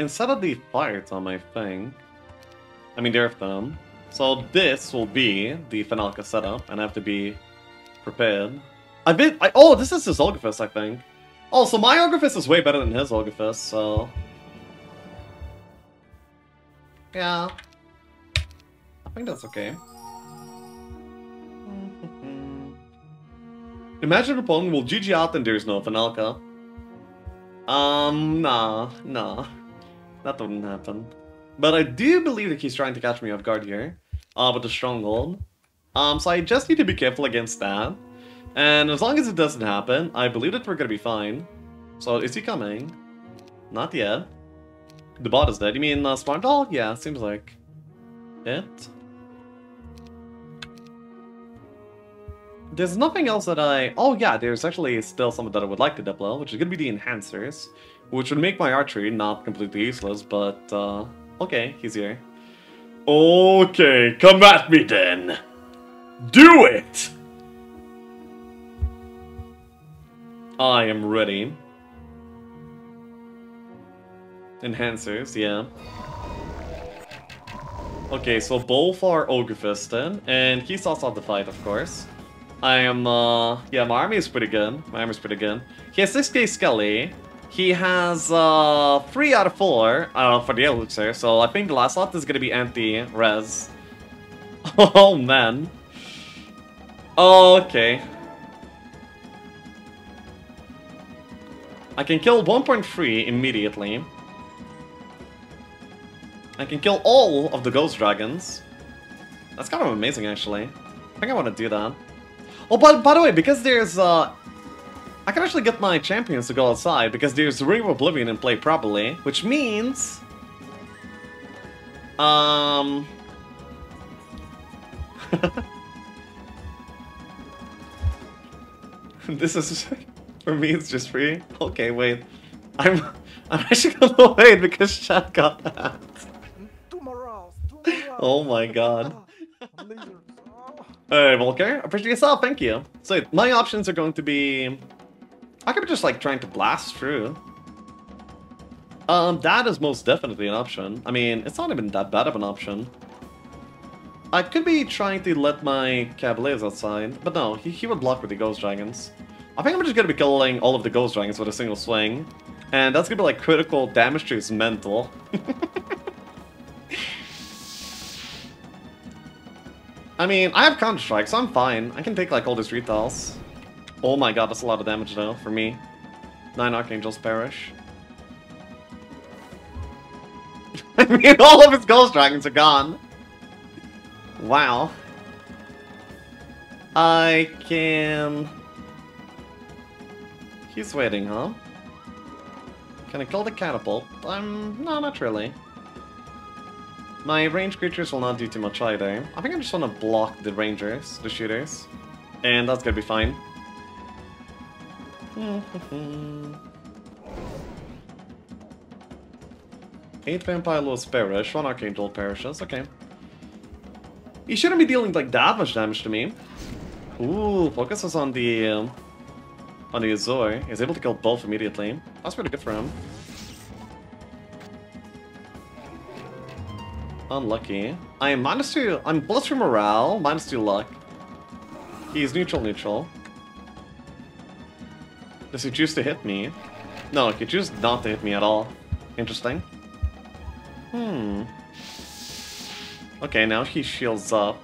Instead of the fights on my thing, I mean, there are them. So this will be the Finalka setup, and I have to be prepared. I've been, I, oh, this is his Olgafist, I think. Oh, so my Olgafist is way better than his Olgafist, so... Yeah. I think that's okay. Imagine opponent will GG out and there's no Finalka. Um, nah, nah. That wouldn't happen. But I do believe that he's trying to catch me off guard here. Uh, with the Stronghold. Um, so I just need to be careful against that. And as long as it doesn't happen, I believe that we're gonna be fine. So, is he coming? Not yet. The bot is dead. You mean uh, Smart Doll? Yeah, seems like it. There's nothing else that I... Oh yeah, there's actually still something that I would like to deploy, which is to be the Enhancers, which would make my archery not completely useless, but uh, okay, he's here. Okay, come at me then! Do it! I am ready. Enhancers, yeah. Okay, so both are Ogre Fisted, and he starts off the fight, of course. I am, uh, yeah, my army is pretty good. My army is pretty good. He has 6k Skelly. He has, uh, 3 out of 4, uh, for the Elixir, so I think the last lot is gonna be empty res. oh, man. Okay. I can kill 1.3 immediately. I can kill all of the Ghost Dragons. That's kind of amazing, actually. I think I want to do that. Oh, but by the way, because there's, uh... I can actually get my champions to go outside, because there's Ring of Oblivion in play properly, which means... Um... this is... For me, it's just free? Okay, wait. I'm... I'm actually gonna wait because chat got that. Two morals, two morals. Oh my god. Hey, Volker, appreciate yourself, thank you. So, my options are going to be... I could be just, like, trying to blast through. Um, that is most definitely an option. I mean, it's not even that bad of an option. I could be trying to let my Cavaliers outside, but no, he, he would block with the Ghost Dragons. I think I'm just gonna be killing all of the Ghost Dragons with a single swing. And that's gonna be, like, critical damage to his mental. I mean, I have Counter-Strike, so I'm fine. I can take, like, all these retails. Oh my god, that's a lot of damage, though, for me. Nine Archangels perish. I mean, all of his Ghost Dragons are gone. Wow. I can... He's waiting, huh? Can I kill the catapult? I'm... no, not really. My ranged creatures will not do too much either. I think I just want to block the rangers, the shooters. And that's gonna be fine. Eight Vampire Lords perish, one Archangel perishes, okay. He shouldn't be dealing like that much damage to me. Ooh, focuses on the um, on the Azor. He's able to kill both immediately. That's pretty good for him. Unlucky. I am minus two. I'm plus two morale, minus two luck. He's neutral, neutral. Does he choose to hit me? No, he chooses not to hit me at all. Interesting. Hmm. Okay, now he shields up.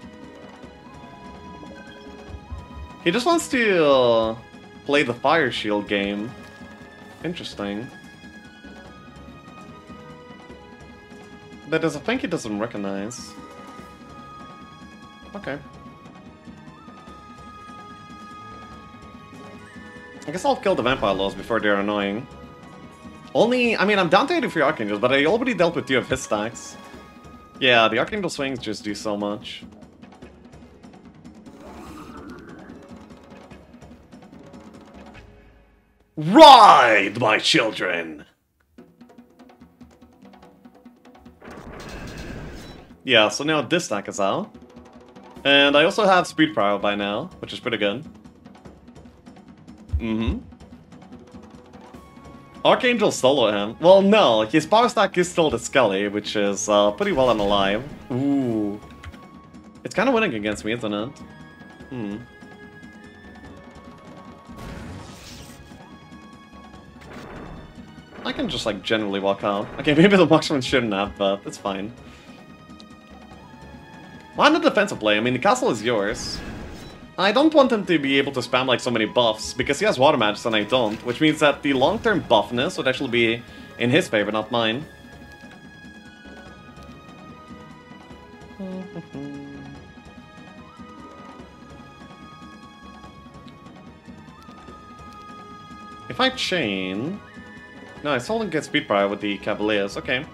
He just wants to play the fire shield game. Interesting. That is a thing he doesn't recognize. Okay. I guess I'll kill the Vampire lords before they're annoying. Only, I mean, I'm down to 83 Archangels, but I already dealt with two of his stacks. Yeah, the Archangel swings just do so much. Ride, my children! Yeah, so now this stack is out. And I also have Speed Power by now, which is pretty good. Mm-hmm. Archangel solo him. Well, no, his power stack is still the Skelly, which is uh, pretty well and alive. Ooh. It's kind of winning against me, isn't it? Hmm. I can just, like, generally walk out. Okay, maybe the marksman shouldn't have, but it's fine. Why not defensive play? I mean, the castle is yours. I don't want him to be able to spam like so many buffs, because he has water magic and I don't, which means that the long-term buffness would actually be in his favor, not mine. If I chain... No, I still don't get speed with the Cavaliers, okay.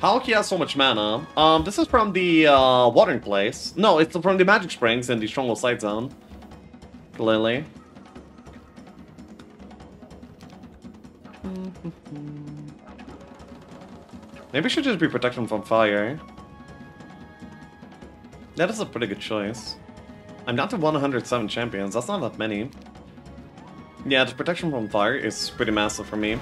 How he has so much mana? Um, this is from the uh, watering place. No, it's from the magic springs in the stronghold side zone. Clearly. Maybe should just be protection from fire. That is a pretty good choice. I'm down to 107 champions, that's not that many. Yeah, the protection from fire is pretty massive for me.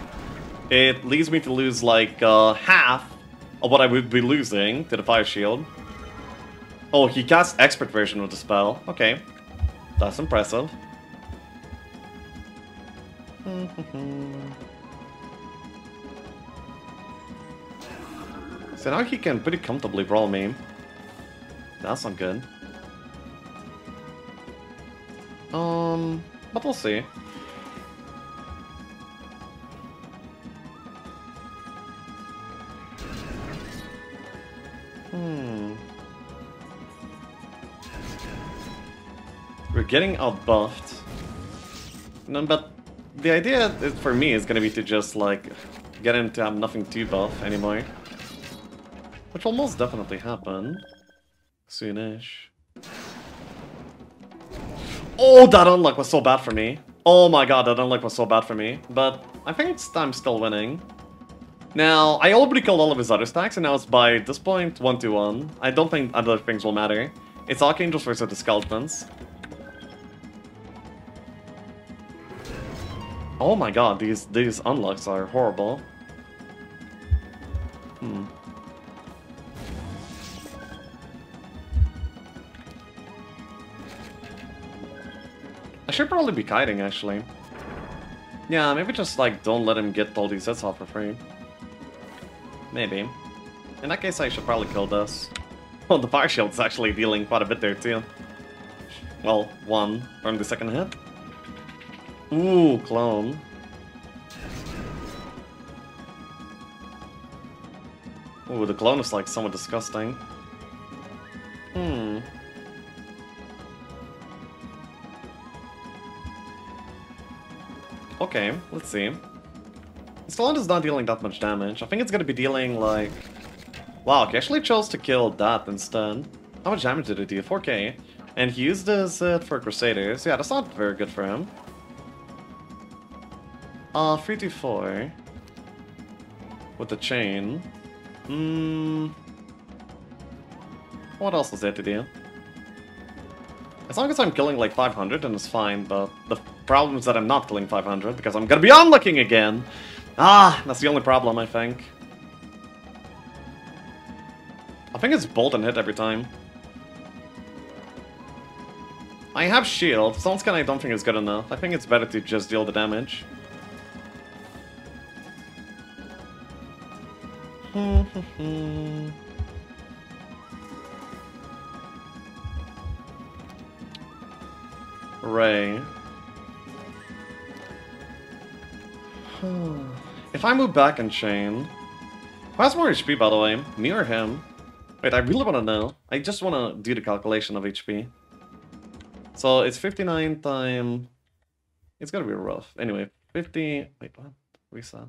It leads me to lose like uh, half of what I would be losing to the fire shield. Oh, he casts expert version of the spell. Okay. That's impressive. so now he can pretty comfortably brawl me. That's not good. Um, but we'll see. Hmm. We're getting out buffed. No, but the idea for me is gonna be to just like get him to have nothing to buff anymore. Which will most definitely happen. Soonish. Oh, that unlock was so bad for me. Oh my god, that unlock was so bad for me. But I think it's, I'm still winning. Now, I already killed all of his other stacks, and now it's by this point 1 to 1. I don't think other things will matter. It's Archangels versus the Skeletons. Oh my god, these these unlocks are horrible. Hmm. I should probably be kiting, actually. Yeah, maybe just, like, don't let him get all these hits off for free. Maybe. In that case, I should probably kill this. Well, the fire shield's actually dealing quite a bit there, too. Well, one from the second hit. Ooh, clone. Ooh, the clone is, like, somewhat disgusting. Hmm. Okay, let's see. Stalin not dealing that much damage. I think it's gonna be dealing like... Wow, he actually chose to kill that instead. How much damage did it do? 4k. And he used this uh, for Crusaders. Yeah, that's not very good for him. Uh, 3 to 4. With the chain. Hmm... What else is there to do? As long as I'm killing like 500, then it's fine, but the problem is that I'm not killing 500, because I'm gonna be unlocking again! Ah, that's the only problem, I think. I think it's bolt and hit every time. I have shield, Sunscan I don't think is good enough. I think it's better to just deal the damage. Ray. if I move back and chain... Who has more HP, by the way? Me or him? Wait, I really want to know. I just want to do the calculation of HP. So it's 59 time... It's gonna be rough. Anyway, 50... Wait, what? Reset.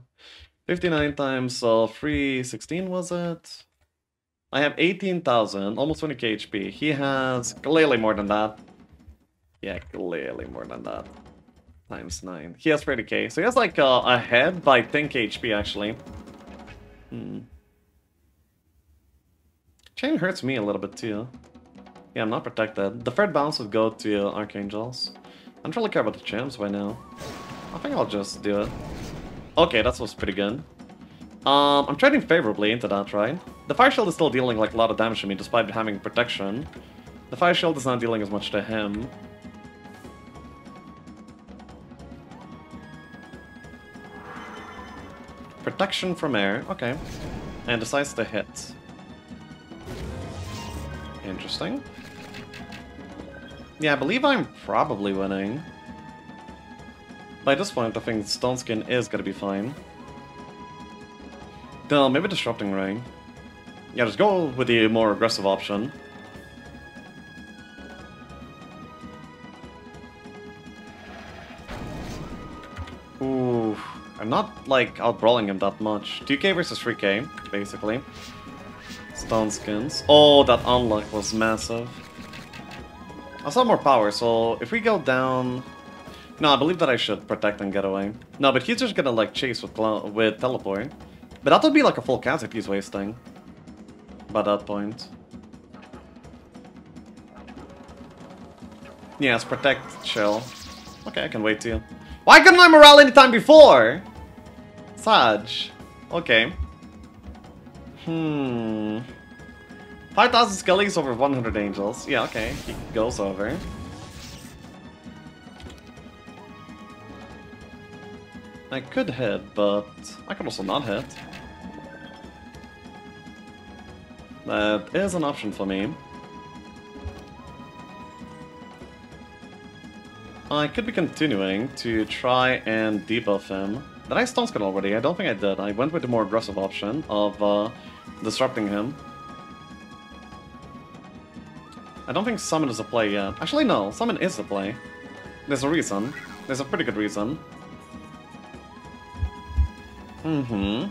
59 times, uh, so 316 was it? I have 18,000, almost 20k HP. He has clearly more than that. Yeah, clearly more than that. Times 9. He has 30k, so he has like a head by 10k HP actually. Hmm. Chain hurts me a little bit too. Yeah, I'm not protected. The third bounce would go to Archangels. I don't really care about the champs right now. I think I'll just do it. Okay, that was pretty good. Um, I'm trading favorably into that, right? The Fire Shield is still dealing like a lot of damage to me despite having protection. The Fire Shield is not dealing as much to him. Protection from air, okay. And decides to hit. Interesting. Yeah, I believe I'm probably winning. By this point, I think Stone Skin is gonna be fine. No, maybe Disrupting Ray. Yeah, just go with the more aggressive option. I'm not, like, outbrawling him that much. 2k versus 3k, basically. Stone skins. Oh, that unlock was massive. I saw more power, so if we go down... No, I believe that I should protect and get away. No, but he's just gonna like chase with with teleport. But that would be like a full cast if he's wasting. By that point. Yes, protect, chill. Okay, I can wait too. Why couldn't I morale anytime before? Okay. Hmm. 5,000 skellies over 100 angels. Yeah, okay. He goes over. I could hit, but I could also not hit. That is an option for me. I could be continuing to try and debuff him. Did I stone skin already? I don't think I did. I went with the more aggressive option of uh, disrupting him. I don't think summon is a play yet. Actually, no. Summon is a play. There's a reason. There's a pretty good reason. Mm-hmm.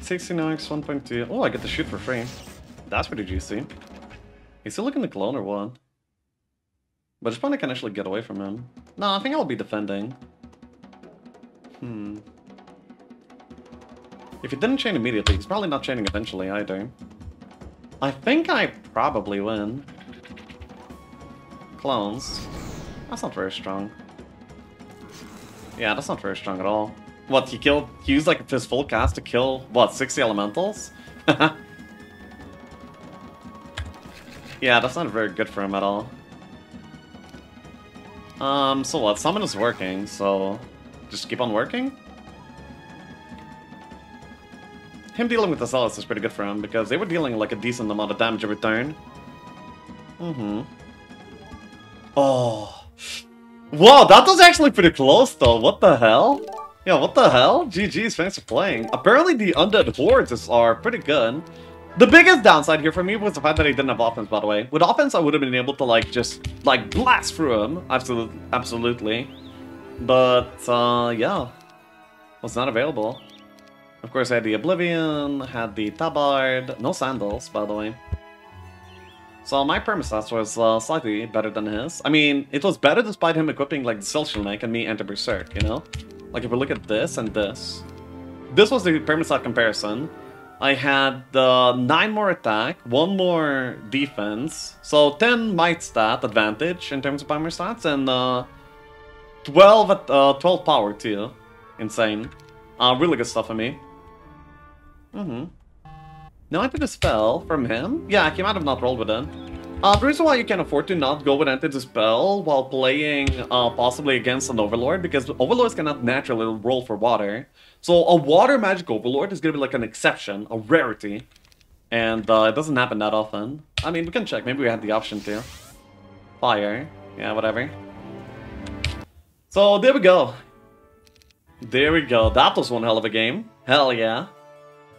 Sixty-nine X one point two. Oh, I get to shoot for free. That's pretty juicy. Is he looking to clone or what? But it's probably can actually get away from him. No, I think I'll be defending. Hmm. If he didn't chain immediately, he's probably not chaining eventually either. I think I probably win. Clones. That's not very strong. Yeah, that's not very strong at all. What, he killed, he used like his full cast to kill, what, 60 elementals? yeah, that's not very good for him at all. Um, so what, summon is working, so just keep on working? Him dealing with the Zealots is pretty good for him, because they were dealing like a decent amount of damage every turn. Mm-hmm. Oh. Wow, that was actually pretty close though, what the hell? Yeah, what the hell? GG's, thanks for playing. Apparently the Undead Hordes are pretty good. The biggest downside here for me was the fact that he didn't have offense, by the way. With offense, I would have been able to, like, just, like, blast through him. Absolutely. absolutely. But, uh, yeah. Was not available. Of course, I had the Oblivion, had the Tabard, no sandals, by the way. So my permastats was uh, slightly better than his. I mean, it was better despite him equipping, like, the Celestial and me enter Berserk, you know? Like, if we look at this and this. This was the permastat comparison. I had uh, 9 more attack, 1 more defense, so 10 might stat advantage in terms of power stats, and uh, 12, at, uh, 12 power too. Insane. Uh, really good stuff for me. Mm-hmm. No, I did a spell from him. Yeah, he might have not rolled with it. Uh, the reason why you can afford to not go with Anti-Dispel while playing uh, possibly against an Overlord, because Overlords cannot naturally roll for water. So a Water Magic Overlord is going to be like an exception, a rarity. And uh, it doesn't happen that often. I mean, we can check. Maybe we had the option to. Fire. Yeah, whatever. So there we go. There we go. That was one hell of a game. Hell yeah.